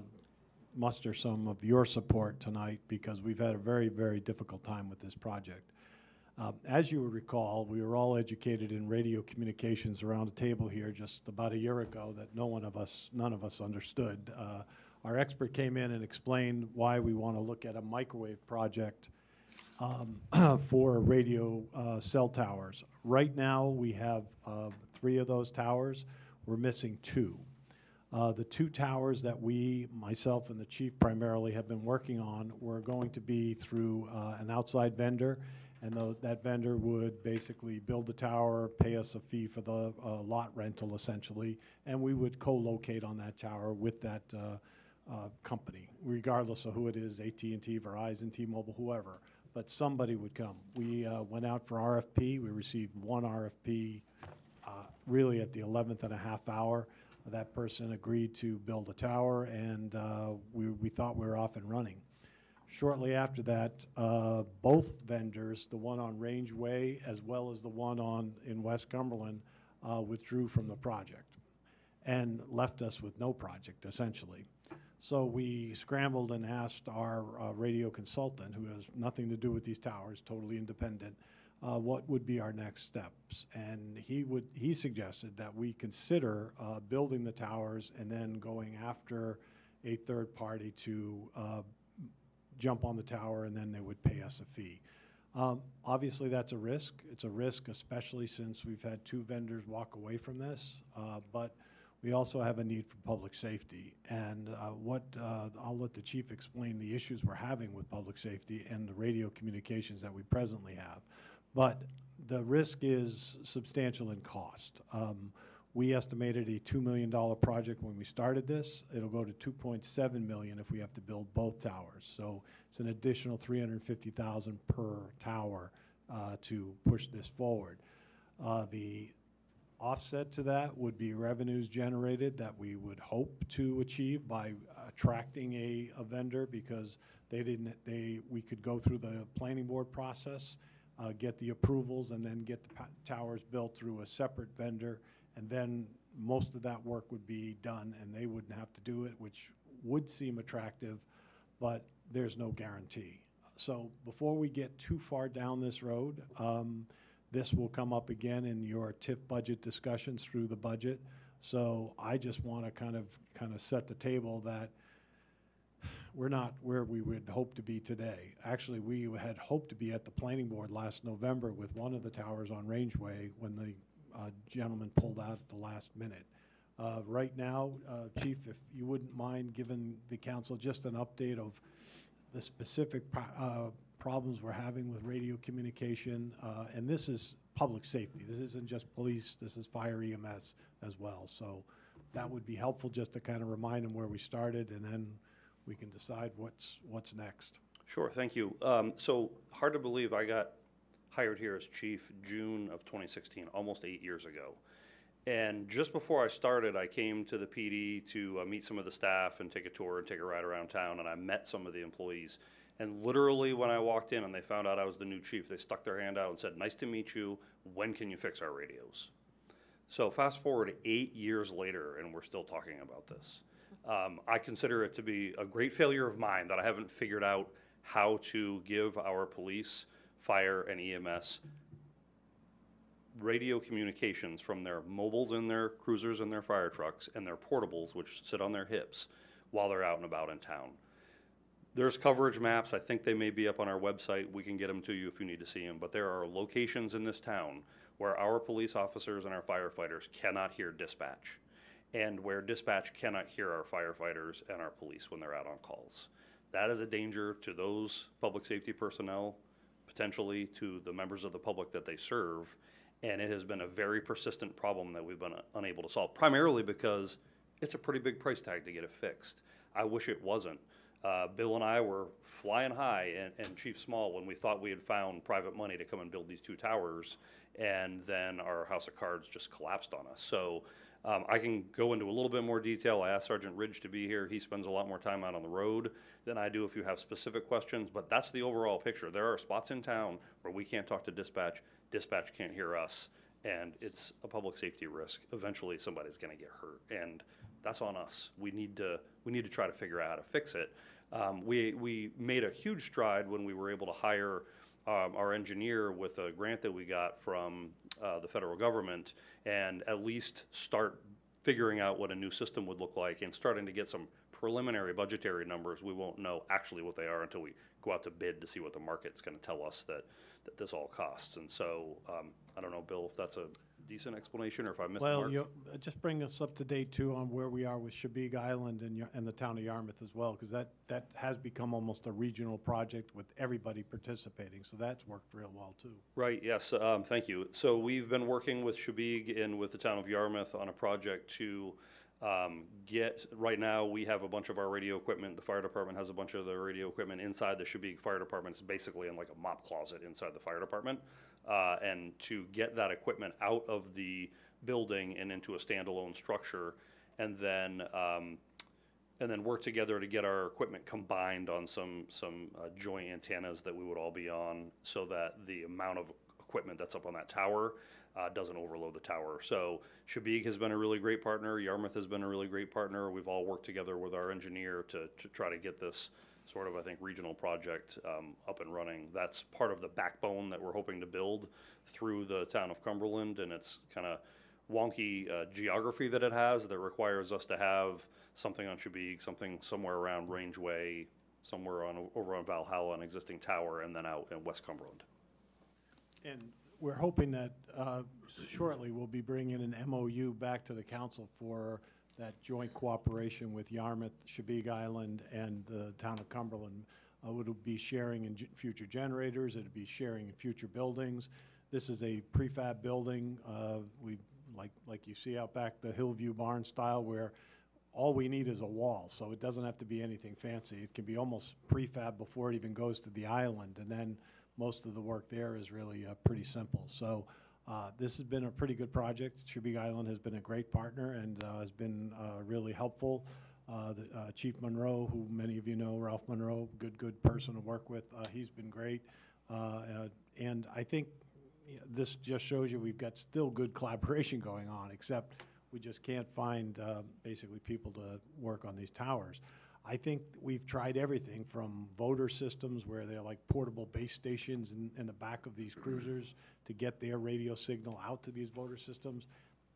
Speaker 2: muster some of your support tonight, because we've had a very, very difficult time with this project. Uh, As you recall, we were all educated in radio communications around the table here just about a year ago that no one of us, none of us understood. Uh, Our expert came in and explained why we want to look at a microwave project um, for radio uh, cell towers. Right now, we have uh, three of those towers. We're missing two. Uh, The two towers that we, myself and the chief primarily, have been working on were going to be through uh, an outside vendor, and tho- that vendor would basically build the tower, pay us a fee for the uh, lot rental essentially, and we would co-locate on that tower with that uh, uh, company, regardless of who it is, AT&T, Verizon, T-Mobile, whoever, but somebody would come. We uh, went out for RFP, we received one RFP really at the 11th and a half hour. That person agreed to build a tower, and uh, we, we thought we were off and running. Shortly after that, uh, both vendors, the one on Range Way as well as the one on, in West Cumberland, uh, withdrew from the project and left us with no project, essentially. So we scrambled and asked our uh, radio consultant, who has nothing to do with these towers, totally independent, uh, what would be our next steps. And he would, he suggested that we consider uh, building the towers and then going after a third party to uh, jump on the tower, and then they would pay us a fee. Um, Obviously, that's a risk. It's a risk, especially since we've had two vendors walk away from this. Uh, But we also have a need for public safety. And uh, what, uh, I'll let the chief explain the issues we're having with public safety and the radio communications that we presently have. But the risk is substantial in cost. Um, We estimated a $2 million project when we started this. It'll go to 2.7 million if we have to build both towers. So it's an additional 350,000 per tower uh, to push this forward. Uh, The offset to that would be revenues generated that we would hope to achieve by attracting a, a vendor because they didn't, they, we could go through the planning board process, uh, get the approvals and then get the towers built through a separate vendor and then most of that work would be done and they wouldn't have to do it, which would seem attractive, but there's no guarantee. So before we get too far down this road, um, this will come up again in your TIF budget discussions through the budget. So I just want to kind of, kind of set the table that we're not where we would hope to be today. Actually, we had hoped to be at the planning board last November with one of the towers on Rangeway when the uh, gentleman pulled out at the last minute. Uh, Right now, uh, Chief, if you wouldn't mind giving the council just an update of the specific pro- uh, problems we're having with radio communication, uh, and this is public safety. This isn't just police, this is fire EMS as well. So that would be helpful just to kind of remind them where we started, and then we can decide what's, what's next.
Speaker 11: Sure, thank you. Um, so, hard to believe I got hired here as chief June of 2016, almost eight years ago. And just before I started, I came to the PD to uh, meet some of the staff and take a tour and take a ride around town, and I met some of the employees. And literally, when I walked in and they found out I was the new chief, they stuck their hand out and said, Nice to meet you. When can you fix our radios? So, fast forward eight years later, and we're still talking about this. Um, I consider it to be a great failure of mine that I haven't figured out how to give our police, fire, and EMS radio communications from their mobiles in their cruisers and their fire trucks and their portables, which sit on their hips while they're out and about in town. There's coverage maps. I think they may be up on our website. We can get them to you if you need to see them. But there are locations in this town where our police officers and our firefighters cannot hear dispatch, and where dispatch cannot hear our firefighters and our police when they're out on calls. That is a danger to those public safety personnel, potentially to the members of the public that they serve. And it has been a very persistent problem that we've been unable to solve, primarily because it's a pretty big price tag to get it fixed. I wish it wasn't. Uh, Bill and I were flying high, and, and Chief Small, when we thought we had found private money to come and build these two towers, and then our house of cards just collapsed on us. So um, I can go into a little bit more detail. I asked Sergeant Ridge to be here. He spends a lot more time out on the road than I do if you have specific questions, but that's the overall picture. There are spots in town where we can't talk to dispatch, dispatch can't hear us, and it's a public safety risk. Eventually, somebody's going to get hurt, and that's on us. We need to we need to try to figure out how to fix it. Um, we we made a huge stride when we were able to hire um, our engineer with a grant that we got from uh, the federal government, and at least start figuring out what a new system would look like and starting to get some preliminary budgetary numbers. We won't know actually what they are until we go out to bid to see what the market's going to tell us that, that this all costs. And so um, I don't know, Bill, if that's a decent explanation or if I missed the
Speaker 2: Well,
Speaker 11: mark.
Speaker 2: you, uh, just bring us up to date too on where we are with Chebeague Island and, and the town of Yarmouth as well, because that, that has become almost a regional project with everybody participating, so that's worked real well too.
Speaker 11: Right, yes, um, thank you. So we've been working with Chebeague and with the town of Yarmouth on a project to um, get, right now, we have a bunch of our radio equipment, the fire department has a bunch of the radio equipment inside the Chebeague Fire Department. It's basically in like a mop closet inside the fire department. Uh, and to get that equipment out of the building and into a standalone structure, and then, um, and then work together to get our equipment combined on some, some uh, joint antennas that we would all be on, so that the amount of equipment that's up on that tower uh, doesn't overload the tower. So Chebeague has been a really great partner, Yarmouth has been a really great partner. We've all worked together with our engineer to, to try to get this sort of, I think, regional project um, up and running. That's part of the backbone that we're hoping to build through the town of Cumberland, and it's kind of wonky uh, geography that it has that requires us to have something on Chebeague, something somewhere around Rangeway, somewhere on, over on Valhalla, an existing tower, and then out in West Cumberland.
Speaker 2: And we're hoping that uh, shortly we'll be bringing an MOU back to the council for that joint cooperation with Yarmouth, Chebeague Island, and the town of Cumberland. Uh, It'll be sharing in future generators, it'd be sharing in future buildings. This is a prefab building, uh, we, like, like you see out back, the Hillview Barn style, where all we need is a wall, so it doesn't have to be anything fancy. It can be almost prefab before it even goes to the island, and then most of the work there is really uh, pretty simple. So uh, this has been a pretty good project. Chebeague Island has been a great partner and uh, has been uh, really helpful. Uh, the, uh, Chief Monroe, who many of you know, Ralph Monroe, good, good person to work with, uh, he's been great. And I think yeah, this just shows you we've got still good collaboration going on, except we just can't find, basically people to work on these towers. I think we've tried everything from voter systems where they're like portable base stations in, in the back of these cruisers to get their radio signal out to these voter systems.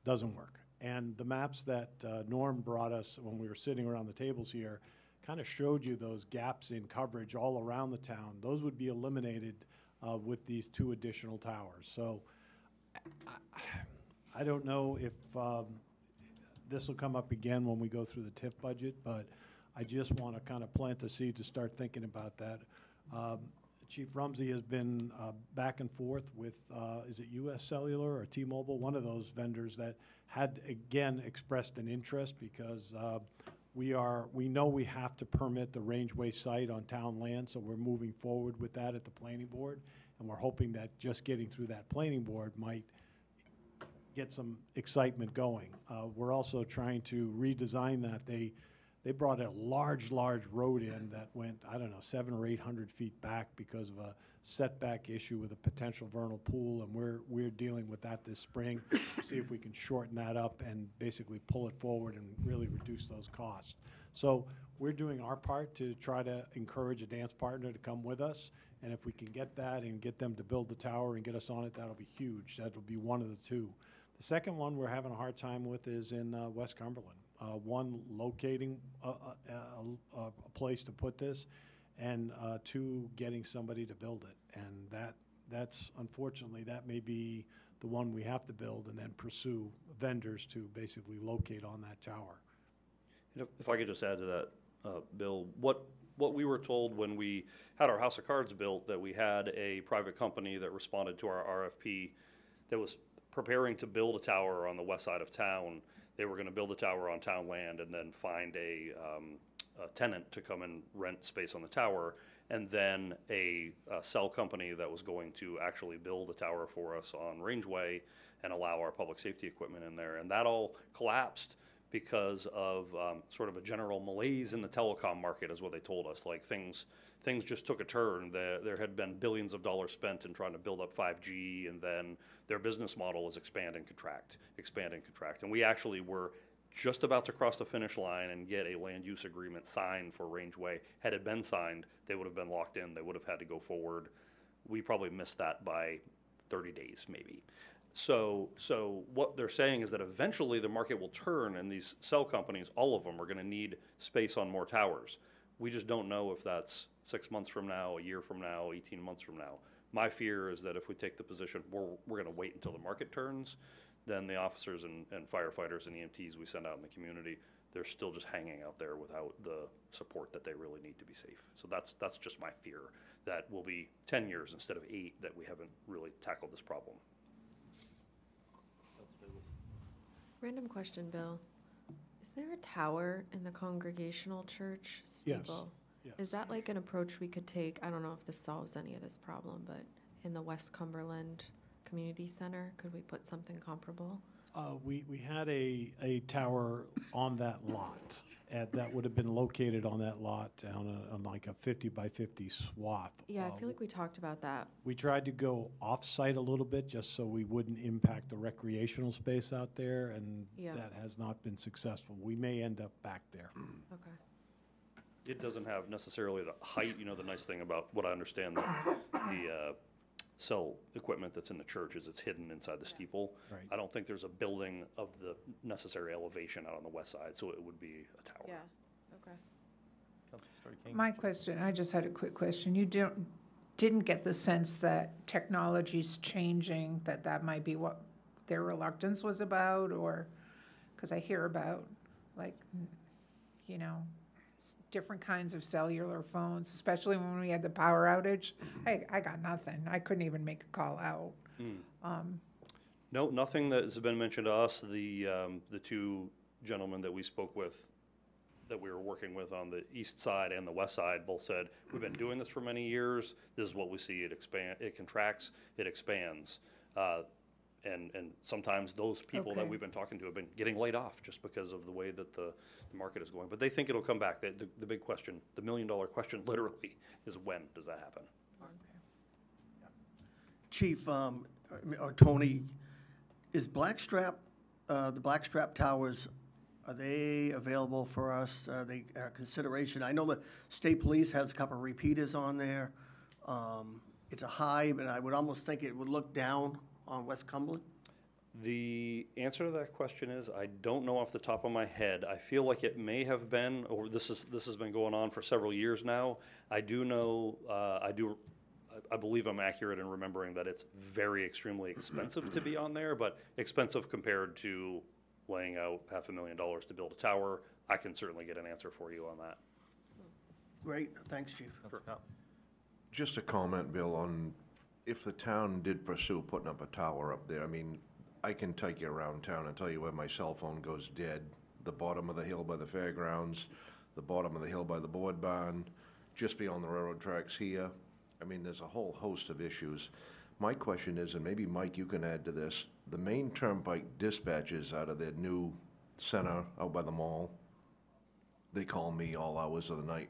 Speaker 2: Doesn't work. And the maps that uh, Norm brought us when we were sitting around the tables here kind of showed you those gaps in coverage all around the town. Those would be eliminated uh, with these two additional towers. So I- I don't know if um, this will come up again when we go through the TIF budget, but I just want to kind of plant the seed to start thinking about that. Um, Chief Rumsey has been uh, back and forth with, uh, is it US Cellular or T-Mobile? One of those vendors that had, again, expressed an interest because uh, we are, we know we have to permit the Rangeway site on town land, so we're moving forward with that at the planning board. And we're hoping that just getting through that planning board might get some excitement going. Uh, We're also trying to redesign that. They, they brought a large, large road in that went, I don't know, seven or 800 feet back because of a setback issue with a potential vernal pool, and we're, we're dealing with that this spring, see if we can shorten that up and basically pull it forward and really reduce those costs. So we're doing our part to try to encourage a dance partner to come with us, and if we can get that and get them to build the tower and get us on it, that'll be huge. That'll be one of the two. The second one we're having a hard time with is in uh, West Cumberland. Uh, One, locating a, a, a- a- a place to put this, and uh, two, getting somebody to build it. And that, that's, unfortunately, that may be the one we have to build and then pursue vendors to basically locate on that tower.
Speaker 11: If, if I could just add to that, uh, Bill, what, what we were told when we had our House of Cards built, that we had a private company that responded to our RFP that was preparing to build a tower on the west side of town. They were gonna build a tower on town land and then find a, um, a tenant to come and rent space on the tower. And then a, a cell company that was going to actually build a tower for us on Rangeway and allow our public safety equipment in there. And that all collapsed because of um, sort of a general malaise in the telecom market, is what they told us. Like things, things just took a turn. There, there had been billions of dollars spent in trying to build up 5G, and then their business model was expand and contract, expand and contract. And we actually were just about to cross the finish line and get a land use agreement signed for Rangeway. Had it been signed, they would have been locked in. They would have had to go forward. We probably missed that by 30 days, maybe. So, so what they're saying is that eventually the market will turn and these cell companies, all of them, are gonna need space on more towers. We just don't know if that's six months from now, a year from now, eighteen months from now. My fear is that if we take the position, we're, we're gonna wait until the market turns, then the officers and, and firefighters and EMTs we send out in the community, they're still just hanging out there without the support that they really need to be safe. So that's, that's just my fear, that will be ten years instead of eight, that we haven't really tackled this problem.
Speaker 4: Random question, Bill. Is there a tower in the Congregational Church steeple? Is that like an approach we could take? I don't know if this solves any of this problem, but in the West Cumberland Community Center, could we put something comparable?
Speaker 2: Uh, We, we had a, a tower on that lot, and that would have been located on that lot on a, on like a 50 by 50 swath.
Speaker 4: Yeah, I
Speaker 2: Uh,
Speaker 4: feel like we talked about that.
Speaker 2: We tried to go off-site a little bit, just so we wouldn't impact the recreational space out there, and
Speaker 4: Yeah.
Speaker 2: that has not been successful. We may end up back there.
Speaker 4: Okay.
Speaker 11: It doesn't have necessarily the height, you know, the nice thing about what I understand, the, the, uh, cell equipment that's in the church is it's hidden inside the steeple.
Speaker 2: Right.
Speaker 11: I don't think there's a building of the necessary elevation out on the west side, so it would be a tower.
Speaker 4: Yeah, okay.
Speaker 1: Councilor Storey King?
Speaker 8: My question, I just had a quick question. You don't, didn't get the sense that technology's changing, that that might be what their reluctance was about, or, because I hear about, like, you know, s- different kinds of cellular phones, especially when we had the power outage. I, I got nothing. I couldn't even make a call out. Um,
Speaker 11: No, nothing that has been mentioned to us. The, um, the two gentlemen that we spoke with, that we were working with on the east side and the west side, both said, we've been doing this for many years. This is what we see. It expand, it contracts, it expands. Uh, and, and sometimes those people that
Speaker 8: Okay.
Speaker 11: we've been talking to have been getting laid off just because of the way that the, the market is going. But they think it'll come back. The, the, the big question, the million dollar question literally is when does that happen?
Speaker 7: Chief, um, or Tony, is Blackstrap uh, the Blackstrap Towers, are they available for us? Are they, uh, consideration? I know the state police has a couple of repeaters on there. Um, It's a high, but I would almost think it would look down on West Cumberland.
Speaker 11: The answer to that question is, I don't know off the top of my head. I feel like it may have been, or this is, this has been going on for several years now. I do know, uh, I do, I I believe I'm accurate in remembering that it's very extremely expensive to be on there, but expensive compared to laying out half a million dollars to build a tower. I can certainly get an answer for you on that.
Speaker 7: Great, thanks, chief.
Speaker 1: Councilor
Speaker 10: Just a comment, Bill, on if the town did pursue putting up a tower up there, I mean, I can take you around town and tell you where my cell phone goes dead. The bottom of the hill by the fairgrounds, the bottom of the hill by the board barn, just beyond the railroad tracks here. I mean, there's a whole host of issues. My question is, and maybe Mike, you can add to this, the Maine turnpike dispatches out of their new center out by the mall, they call me all hours of the night.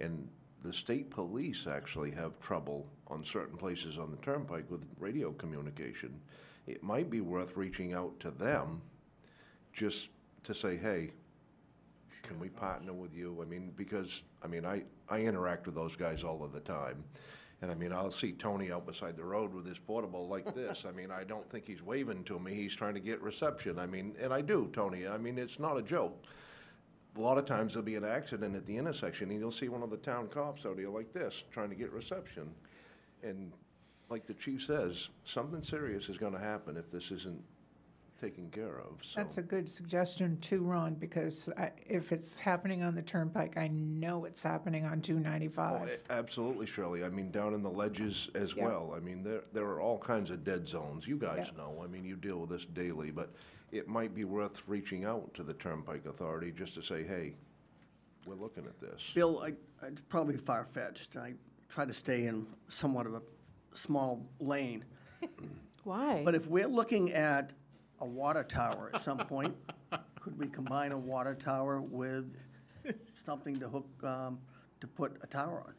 Speaker 10: And the state police actually have trouble on certain places on the turnpike with radio communication. It might be worth reaching out to them just to say, hey, can we partner with you? I mean, because, I mean, I, I interact with those guys all of the time. And I mean, I'll see Tony out beside the road with his portable like this. I mean, I don't think he's waving to me. He's trying to get reception. I mean, and I do, Tony. I mean, it's not a joke a lot of times there'll be an accident at the intersection, and you'll see one of the town cops out here like this, trying to get reception. And like the chief says, something serious is gonna happen if this isn't taken care of, so.
Speaker 8: That's a good suggestion too, Ron, because I- if it's happening on the turnpike, I know it's happening on two
Speaker 10: Oh,
Speaker 8: ninety-five.
Speaker 10: a- Absolutely, Shirley. I mean, down in the ledges as
Speaker 8: Yeah.
Speaker 10: well. I mean, there, there are all kinds of dead zones. You guys
Speaker 8: Yeah.
Speaker 10: know. I mean, you deal with this daily, but it might be worth reaching out to the Turnpike Authority just to say, hey, we're looking at this.
Speaker 7: Bill, I, it's probably far-fetched. I try to stay in somewhat of a small lane.
Speaker 4: Why?
Speaker 7: But if we're looking at a water tower at some point, could we combine a water tower with something to hook, um, to put a tower on?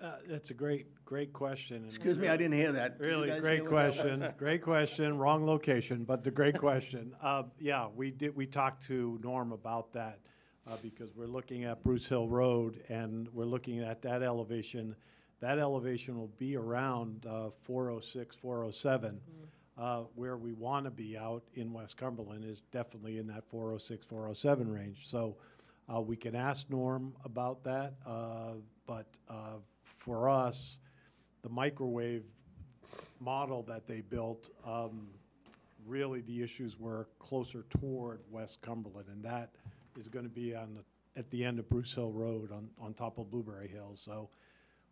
Speaker 2: Uh, That's a great, great question.
Speaker 7: Excuse me, I didn't hear that. Did you
Speaker 2: Really,
Speaker 7: guys
Speaker 2: great
Speaker 7: what that was?
Speaker 2: question, great question, wrong location, but the great question. Uh, Yeah, we did, we talked to Norm about that, uh, because we're looking at Bruce Hill Road, and we're looking at that elevation. That elevation will be around uh, 406, 407. Uh, Where we want to be out in West Cumberland is definitely in that 406, 407 range. So uh, we can ask Norm about that, uh, but uh, for us, the microwave model that they built, um, really the issues were closer toward West Cumberland, and that is gonna be on the, at the end of Bruce Hill Road on, on top of Blueberry Hill. So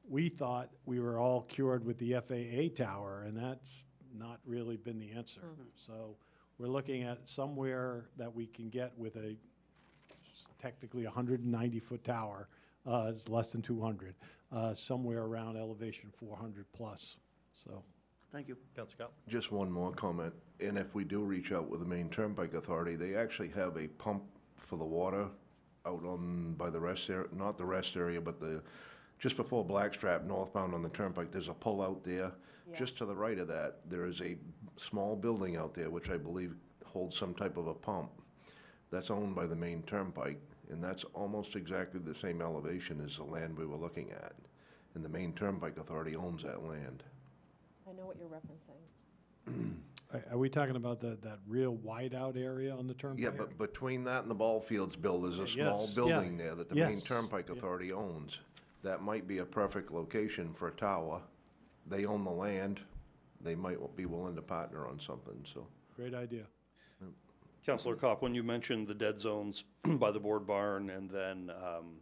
Speaker 2: we thought we were all cured with the FAA tower, and that's not really been the answer. So we're looking at somewhere that we can get with a technically hundred and ninety foot tower, uh, it's less than two hundred, uh, somewhere around elevation four hundred plus, so.
Speaker 7: Thank you.
Speaker 1: Councilor Copp?
Speaker 10: Just one more comment, and if we do reach out with the Maine Turnpike Authority, they actually have a pump for the water out on, by the rest area, not the rest area, but the, just before Blackstrap northbound on the turnpike, there's a pull out there. Just to the right of that, there is a small building out there, which I believe holds some type of a pump. That's owned by the Maine Turnpike, and that's almost exactly the same elevation as the land we were looking at. And the Maine Turnpike Authority owns that land.
Speaker 4: I know what you're referencing.
Speaker 2: Are, are we talking about that, that real wide out area on the turnpike?
Speaker 10: Yeah, but between that and the ball fields, Bill, there's a small
Speaker 2: Yes, yeah.
Speaker 10: building there that the Maine
Speaker 2: Yes,
Speaker 10: Turnpike
Speaker 2: yeah.
Speaker 10: Authority owns. That might be a perfect location for a tower. They own the land. They might be willing to partner on something, so.
Speaker 2: Great idea.
Speaker 11: Councilor Copp, when you mentioned the dead zones by the board barn and then um,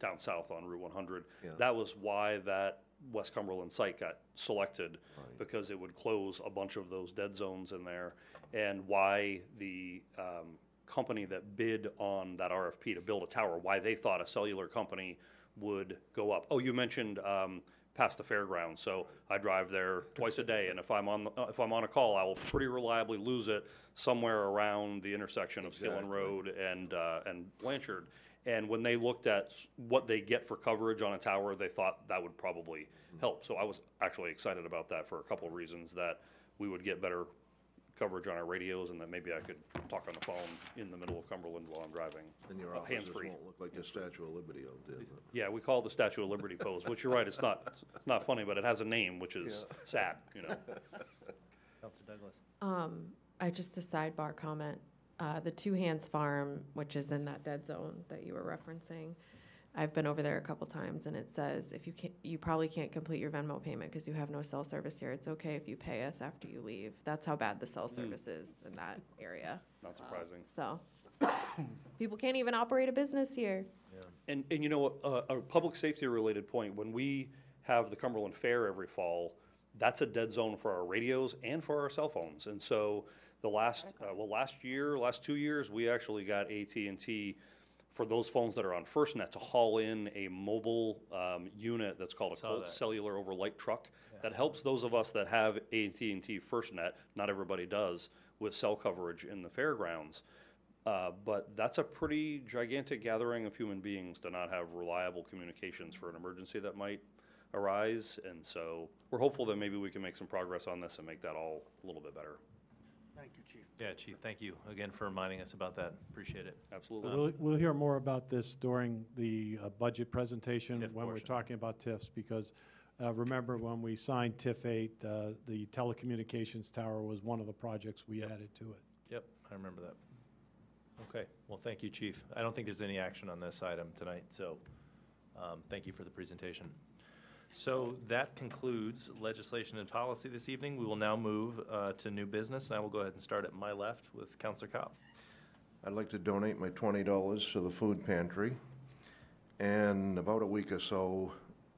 Speaker 11: down south on Route 100,
Speaker 10: Yeah.
Speaker 11: that was why that West Cumberland site got selected, because it would close a bunch of those dead zones in there, and why the um, company that bid on that RFP to build a tower, why they thought a cellular company would go up. Oh, you mentioned um, past the fairgrounds, so I drive there twice a day, and if I'm on, the- uh, if I'm on a call, I will pretty reliably lose it somewhere around the intersection of Skillin
Speaker 10: Exactly.
Speaker 11: Road and, uh, and Blanchard. And when they looked at s- what they get for coverage on a tower, they thought that would probably help. So I was actually excited about that for a couple of reasons, that we would get better coverage on our radios and that maybe I could talk on the phone in the middle of Cumberland while I'm driving.
Speaker 10: And your
Speaker 11: uh,
Speaker 10: offices
Speaker 11: hands-free.
Speaker 10: won't look like the Statue of Liberty out there. but-
Speaker 11: Yeah, we call it the Statue of Liberty pose, which you're right, it's not, it's not funny, but it has a name, which is sad, you know?
Speaker 1: Councilor Douglas.
Speaker 4: Um, I just a sidebar comment. Uh, the Two Hands Farm, which is in that dead zone that you were referencing, I've been over there a couple times and it says if you can't, you probably can't complete your Venmo payment because you have no cell service here. It's okay if you pay us after you leave. That's how bad the cell service is in that area.
Speaker 11: Not surprising.
Speaker 4: So, people can't even operate a business here.
Speaker 11: And, and you know, what, uh, a public safety related point, when we have the Cumberland Fair every fall, that's a dead zone for our radios and for our cell phones. And so the last, uh, well, last year, last two years, we actually got AT&T for those phones that are on FirstNet to haul in a mobile, um, unit that's called a
Speaker 1: Saw
Speaker 11: Colt
Speaker 1: that.
Speaker 11: Cellular over Light Truck. That helps those of us that have AT&T FirstNet, not everybody does, with cell coverage in the fairgrounds. Uh, but that's a pretty gigantic gathering of human beings to not have reliable communications for an emergency that might arise. And so we're hopeful that maybe we can make some progress on this and make that all a little bit better.
Speaker 7: Thank you, Chief.
Speaker 1: Yeah, Chief, thank you again for reminding us about that. Appreciate it.
Speaker 11: Absolutely.
Speaker 2: We'll, we'll hear more about this during the uh, budget presentation
Speaker 1: TIF
Speaker 2: when we're
Speaker 1: portion.
Speaker 2: talking about TIFs, because uh, remember when we signed TIF eight, uh, the telecommunications tower was one of the projects we added to it.
Speaker 1: Yep, I remember that. Okay, well, thank you, Chief. I don't think there's any action on this item tonight, so um, thank you for the presentation. So that concludes legislation and policy this evening. We will now move uh, to new business, and I will go ahead and start at my left with Councilor Copp.
Speaker 10: I'd like to donate my twenty dollars to the food pantry. And about a week or so,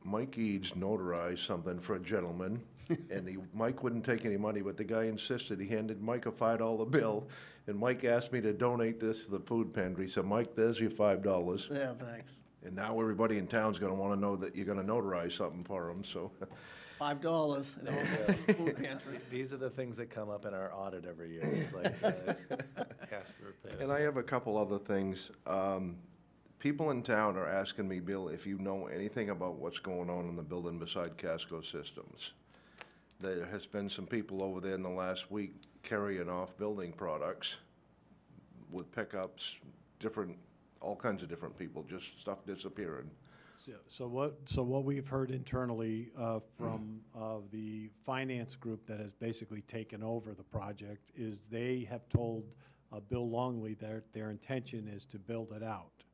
Speaker 10: Mike Edes notarized something for a gentleman, and he, Mike wouldn't take any money, but the guy insisted. He handed Mike a five dollar bill, and Mike asked me to donate this to the food pantry. So Mike, there's your five dollars.
Speaker 7: Yeah, thanks.
Speaker 10: And now everybody in town's gonna wanna know that you're gonna notarize something for them, so.
Speaker 7: Five dollars, you know, food pantry.
Speaker 1: These are the things that come up in our audit every year. It's like uh, cash for payment.
Speaker 10: And I have a couple other things. Um, People in town are asking me, Bill, if you know anything about what's going on in the building beside Casco Systems. There has been some people over there in the last week carrying off building products with pickups, different, all kinds of different people, just stuff disappearing.
Speaker 2: So- So what, so what we've heard internally uh, from uh, the finance group that has basically taken over the project is they have told uh, Bill Longley that their intention is to build it out.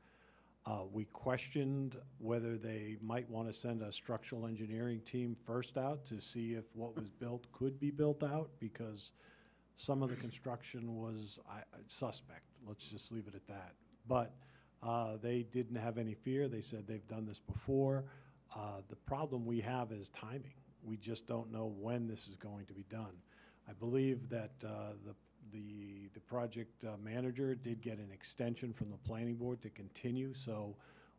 Speaker 2: Uh, We questioned whether they might want to send a structural engineering team first out to see if what was built could be built out, because some of the construction was I- I- suspect, let's just leave it at that. But uh, they didn't have any fear, they said they've done this before. Uh, The problem we have is timing. We just don't know when this is going to be done. I believe that uh, the, the, the project uh, manager did get an extension from the planning board to continue, so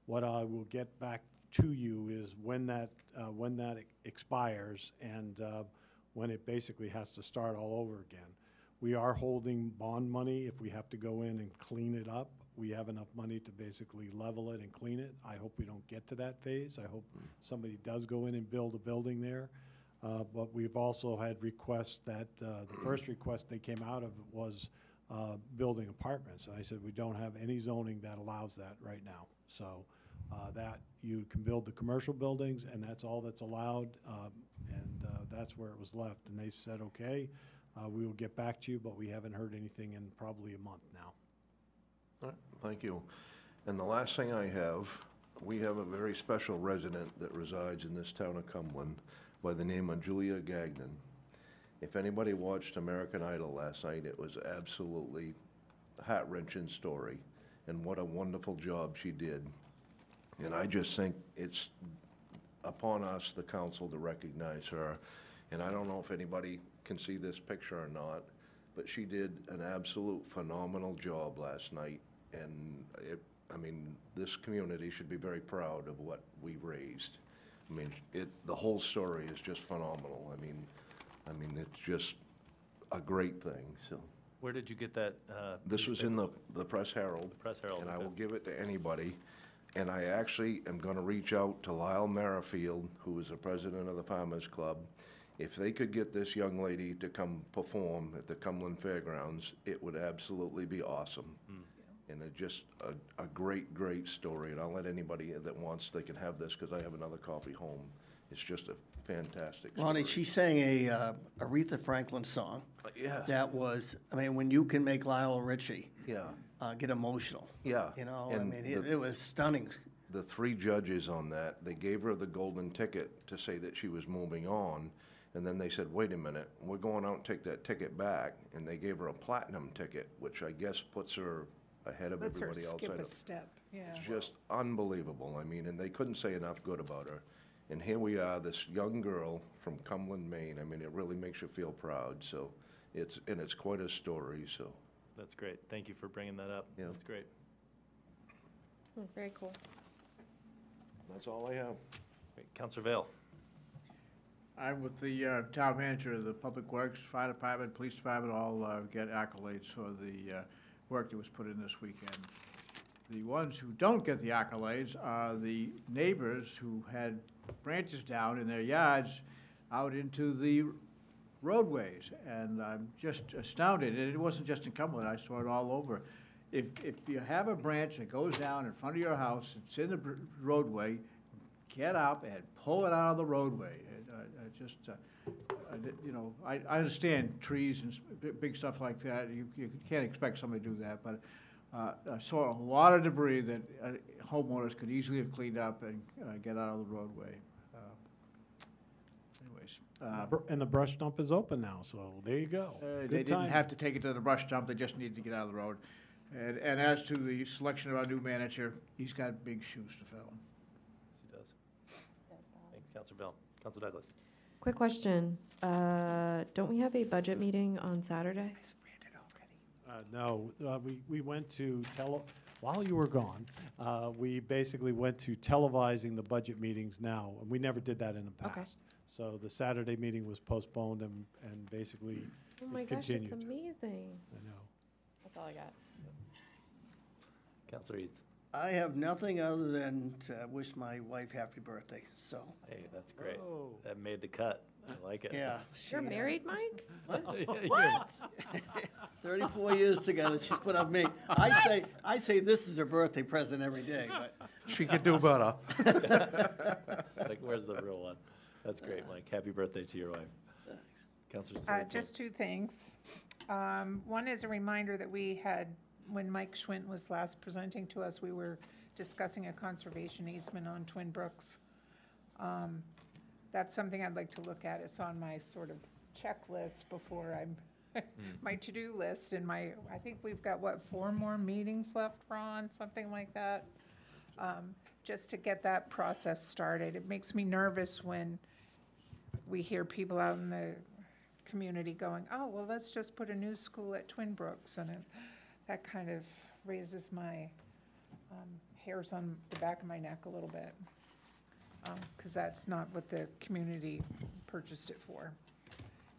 Speaker 2: what I will get back to you is when that, uh, when that expires and uh, when it basically has to start all over again. We are holding bond money if we have to go in and clean it up. We have enough money to basically level it and clean it. I hope we don't get to that phase. I hope somebody does go in and build a building there. Uh, But we've also had requests that, uh, the first request they came out of was uh, building apartments. And I said, we don't have any zoning that allows that right now. So uh, that, you can build the commercial buildings, and that's all that's allowed, um, and uh, that's where it was left. And they said, okay, uh, we will get back to you, but we haven't heard anything in probably a month now.
Speaker 10: Thank you. And the last thing I have, we have a very special resident that resides in this town of Cumberland by the name of Julia Gagnon. If anybody watched American Idol last night, it was absolutely heart-wrenching story, and what a wonderful job she did. And I just think it's upon us, the council, to recognize her. And I don't know if anybody can see this picture or not, but she did an absolute phenomenal job last night. And it, I mean, this community should be very proud of what we raised. I mean, it, the whole story is just phenomenal. I mean, I mean, it's just a great thing, so.
Speaker 1: Where did you get that? uh,
Speaker 10: This was in
Speaker 1: newspaper?
Speaker 10: the, the Press Herald.
Speaker 1: Press Herald,
Speaker 10: And I
Speaker 1: okay.
Speaker 10: will give it to anybody. And I actually am gonna reach out to Lyle Merrifield, who is the president of the Farmers Club, If they could get this young lady to come perform at the Cumberland Fairgrounds, it would absolutely be awesome. And it's just, a, a great, great story, and I'll let anybody that wants, they can have this, because I have another copy home. It's just a fantastic story.
Speaker 7: Ronnie, she sang a uh, Aretha Franklin song
Speaker 10: Uh, Yeah,
Speaker 7: that was, I mean, when you can make Lionel Richie
Speaker 10: yeah,
Speaker 7: uh, get emotional,
Speaker 10: yeah.
Speaker 7: you know, I
Speaker 10: And
Speaker 7: mean, it
Speaker 10: the-
Speaker 7: it was stunning.
Speaker 10: the three judges on that, they gave her the golden ticket to say that she was moving on. And then they said, wait a minute, we're going out and take that ticket back. And they gave her a platinum ticket, which I guess puts her ahead of
Speaker 8: Let's her
Speaker 10: everybody else.
Speaker 8: skip
Speaker 10: I
Speaker 8: a
Speaker 10: don't-
Speaker 8: step, yeah.
Speaker 10: It's just unbelievable. I mean, and they couldn't say enough good about her. And here we are, this young girl from Cumberland, Maine. I mean, it really makes you feel proud. So it's, and it's quite a story, so.
Speaker 1: That's great. Thank you for bringing that up.
Speaker 10: Yeah.
Speaker 1: That's great.
Speaker 4: Hmm, Very cool.
Speaker 10: That's all I have.
Speaker 1: Great. Councilor Vale.
Speaker 9: I'm with the uh, town manager, of the Public Works, Fire Department, Police Department, all uh, get accolades for the uh, work that was put in this weekend. The ones who don't get the accolades are the neighbors who had branches down in their yards out into the roadways. And I'm just astounded, and it wasn't just in Cumberland, I saw it all over. If, if you have a branch that goes down in front of your house, it's in the roadway, get up and pull it out of the roadway. It, uh, just, uh, you know, I, I understand trees and big stuff like that, you, you can't expect somebody to do that, but uh, I saw a lot of debris that uh, homeowners could easily have cleaned up and uh, get out of the roadway. Uh, Anyways, uh,
Speaker 2: And the brush dump is open now, so there you go.
Speaker 9: uh,
Speaker 2: Good
Speaker 9: They didn't
Speaker 2: timing.
Speaker 9: have to take it to the brush dump, they just needed to get out of the road. And, and as to the selection of our new manager, he's got big shoes to fill.
Speaker 1: Yes, he does. Thanks, Councilor Vale. Councilor Douglas.
Speaker 4: Quick question. Uh, don't we have a budget meeting on Saturday?
Speaker 2: Uh, No, uh, we, we went to tele, while you were gone, uh, we basically went to televising the budget meetings now, and we never did that in the
Speaker 4: Okay.
Speaker 2: past. So the Saturday meeting was postponed and, and basically,
Speaker 4: Oh
Speaker 2: It
Speaker 4: my gosh, it's
Speaker 2: continued.
Speaker 4: amazing.
Speaker 2: I know.
Speaker 4: That's all I got.
Speaker 1: Councilor Edes.
Speaker 7: I have nothing other than to wish my wife happy birthday, so,
Speaker 1: Hey, that's great.
Speaker 2: Oh.
Speaker 1: That made the cut. I like it.
Speaker 7: yeah.
Speaker 4: You're
Speaker 7: she, uh,
Speaker 4: married, Mike?
Speaker 1: What?
Speaker 7: Thirty-four years together, she's put up me. I say, I say this is her birthday present every day, but
Speaker 9: She could do better.
Speaker 1: Like, where's the real one? That's great, Mike. Happy birthday to your wife. Councilor
Speaker 8: Uh,
Speaker 1: Sirleaf.
Speaker 8: just two things. Um, one is a reminder that we had, when Mike Schwint was last presenting to us, we were discussing a conservation easement on Twin Brooks. Um, That's something I'd like to look at. It's on my sort of checklist before I'm, my to-do list and my, I think we've got, what, four more meetings left, Ron, something like that? Um, Just to get that process started. It makes me nervous when we hear people out in the community going, oh, well, let's just put a new school at Twin Brooks, and it, that kind of raises my um, hairs on the back of my neck a little bit, because that's not what the community purchased it for.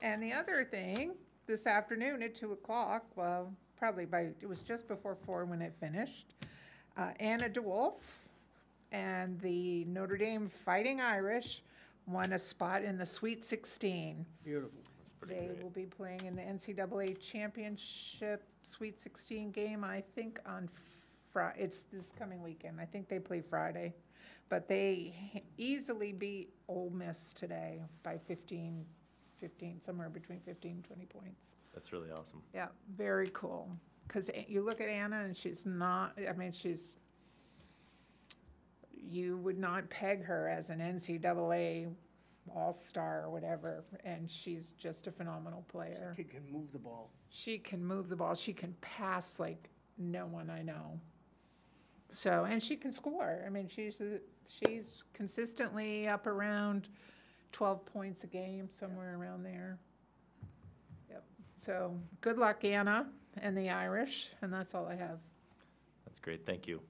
Speaker 8: And the other thing, this afternoon at two o'clock, well, probably by, it was just before four when it finished, uh, Anna DeWolfe and the Notre Dame Fighting Irish won a spot in the Sweet Sixteen.
Speaker 7: beautiful.
Speaker 1: Pretty
Speaker 8: They
Speaker 1: great.
Speaker 8: will be playing in the NCAA Championship Sweet 16 game, I think on Fri- it's this coming weekend. I think they play Friday. But they easily beat Ole Miss today by 15, 15, somewhere between 15 and 20 points.
Speaker 1: That's really awesome.
Speaker 8: Yeah, very cool. Because you look at Anna and she's not, I mean, she's, you would not peg her as an NCAA all-star or whatever, and she's just a phenomenal player.
Speaker 7: Kid can move the ball.
Speaker 8: She can move the ball, she can pass like no one I know. So, and she can score. I mean, she's, uh, she's consistently up around twelve points a game, somewhere around there. Yep, so, good luck, Anna and the Irish, and that's all I have.
Speaker 1: That's great, thank you.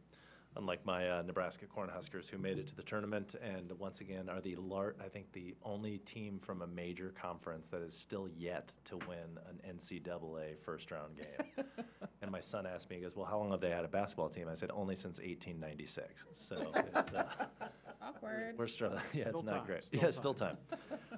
Speaker 1: Unlike my uh, Nebraska Cornhuskers, who made it to the tournament and once again are the lar, I think the only team from a major conference that is still yet to win an NCAA first-round game. And my son asked me, he goes, well, how long have they had a basketball team? I said, only since 1896. So it's, uh,
Speaker 4: Awkward.
Speaker 1: we're struggling, yeah, it's
Speaker 2: Still
Speaker 1: not
Speaker 2: time,
Speaker 1: great.
Speaker 2: still
Speaker 1: Yeah, still time.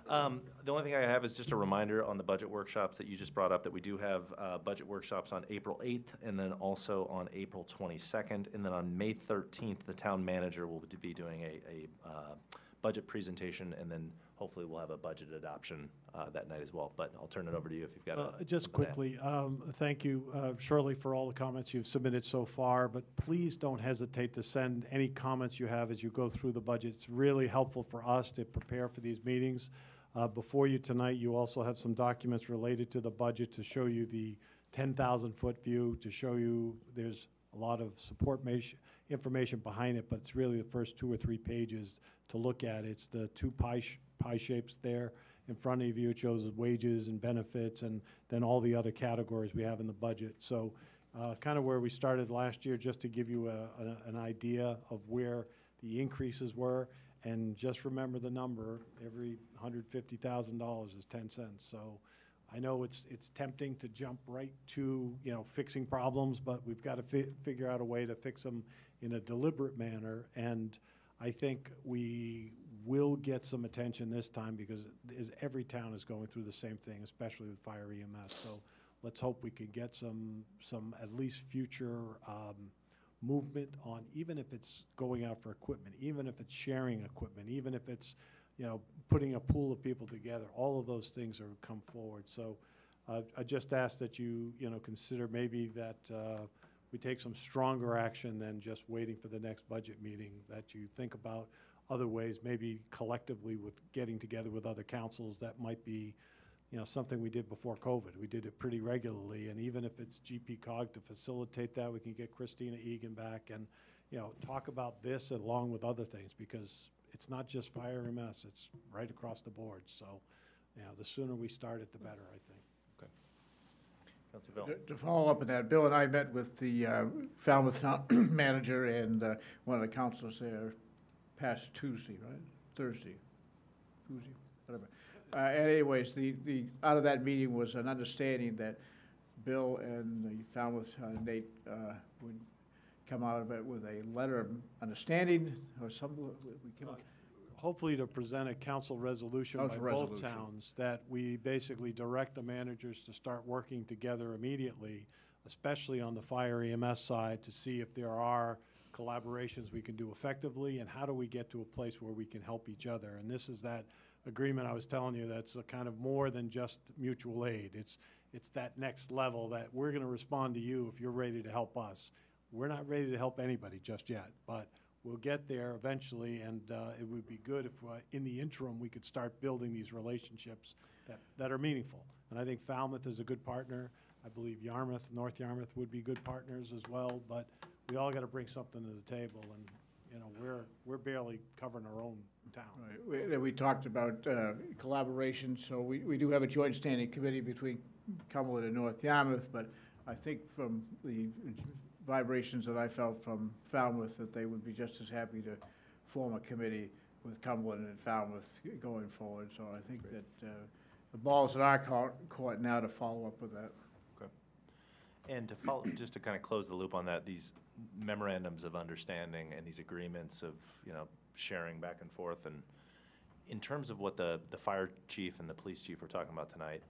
Speaker 1: Um, the only thing I have is just a reminder on the budget workshops that you just brought up, that we do have, uh, budget workshops on April eighth, and then also on April twenty-second, and then on May thirteenth, the town manager will be doing a, a, uh, budget presentation, and then hopefully we'll have a budget adoption, uh, that night as well, but I'll turn it over to you if you've got
Speaker 2: Uh,
Speaker 1: a.
Speaker 2: Just
Speaker 1: something to add.
Speaker 2: quickly, um, thank you, uh, Shirley, for all the comments you've submitted so far, but please don't hesitate to send any comments you have as you go through the budget. It's really helpful for us to prepare for these meetings. Uh, Before you tonight, you also have some documents related to the budget to show you the 10,000-foot view, to show you there's a lot of support information behind it, but it's really the first two or three pages to look at. It's the two pie sh- pie shapes there in front of you. It shows wages and benefits and then all the other categories we have in the budget. So kind of where we started last year, just to give you a, a- an idea of where the increases were. And just remember the number, every hundred fifty thousand dollars is ten cents. So I know it's, it's tempting to jump right to, you know, fixing problems, but we've got to fi- figure out a way to fix them in a deliberate manner. And I think we will get some attention this time because is, every town is going through the same thing, especially with fire EMS. So let's hope we can get some, some at least future, um, movement on, even if it's going out for equipment, even if it's sharing equipment, even if it's, you know, putting a pool of people together, all of those things are come forward. So uh, I just ask that you, you know, consider maybe that uh, we take some stronger action than just waiting for the next budget meeting, that you think about other ways, maybe collectively with getting together with other councils, that might be, you know, something we did before COVID. We did it pretty regularly, and even if it's GPCOG to facilitate that, we can get Kristina Egan back and, you know, talk about this along with other things, because it's not just fire EMS, it's right across the board. So, you know, the sooner we start it, the better, I think.
Speaker 1: Councilor Bill.
Speaker 9: To- To follow up on that, Bill and I met with the uh, Falmouth Town Manager and uh, one of the councilors there past Tuesday, right? Thursday, Tuesday, whatever. Uh, Anyways, the, the, out of that meeting was an understanding that Bill and the Falmouth uh, Nate uh, would come out of it with a letter of understanding or some, we came up.
Speaker 2: hopefully to present a council resolution by
Speaker 9: Council
Speaker 2: both
Speaker 9: resolution.
Speaker 2: towns, that we basically direct the managers to start working together immediately, especially on the fire EMS side, to see if there are collaborations we can do effectively, and how do we get to a place where we can help each other. And this is that agreement I was telling you, that's a kind of more than just mutual aid. It's, it's that next level that we're gonna respond to you if you're ready to help us. We're not ready to help anybody just yet, but we'll get there eventually, and uh, it would be good if, uh, in the interim, we could start building these relationships that, that are meaningful. And I think Falmouth is a good partner. I believe Yarmouth, North Yarmouth would be good partners as well, but we all got to bring something to the table, and, you know, we're, we're barely covering our own town.
Speaker 9: Right, we, we talked about uh, collaboration, so we, we do have a joint standing committee between Cumberland and North Yarmouth, but I think from the vibrations that I felt from Falmouth, that they would be just as happy to form a committee with Cumberland and Falmouth going forward, so I think that uh, the ball's in our court, court now to follow up with that.
Speaker 1: And to follow, just to kind of close the loop on that, these memorandums of understanding and these agreements of, you know, sharing back and forth, and in terms of what the, the fire chief and the police chief were talking about tonight,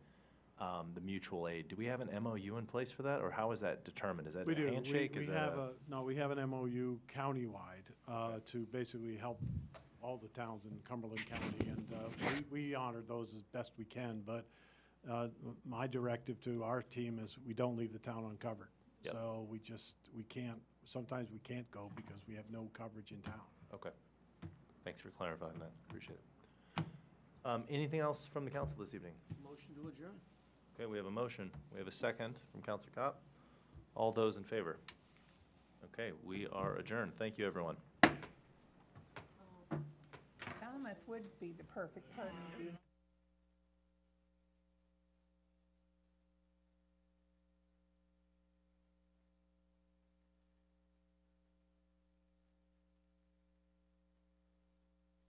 Speaker 1: um, the mutual aid, do we have an MOU in place for that, or how is that determined? Is that
Speaker 2: We
Speaker 1: a
Speaker 2: do. We-
Speaker 1: handshake? Is
Speaker 2: We
Speaker 1: that
Speaker 2: have a, no, we have an MOU countywide uh, to basically help all the towns in Cumberland County, and uh, we we honor those as best we can, but uh, my directive to our team is we don't leave the town uncovered.
Speaker 1: Yep.
Speaker 2: So we just, we can't, sometimes we can't go because we have no coverage in town.
Speaker 1: Okay. Thanks for clarifying that. Appreciate it. Um, anything else from the council this evening?
Speaker 7: Motion to adjourn.
Speaker 1: Okay, we have a motion. We have a second from Councilor Copp. All those in favor? Okay, we are adjourned. Thank you, everyone.
Speaker 8: Falmouth would be the perfect partner.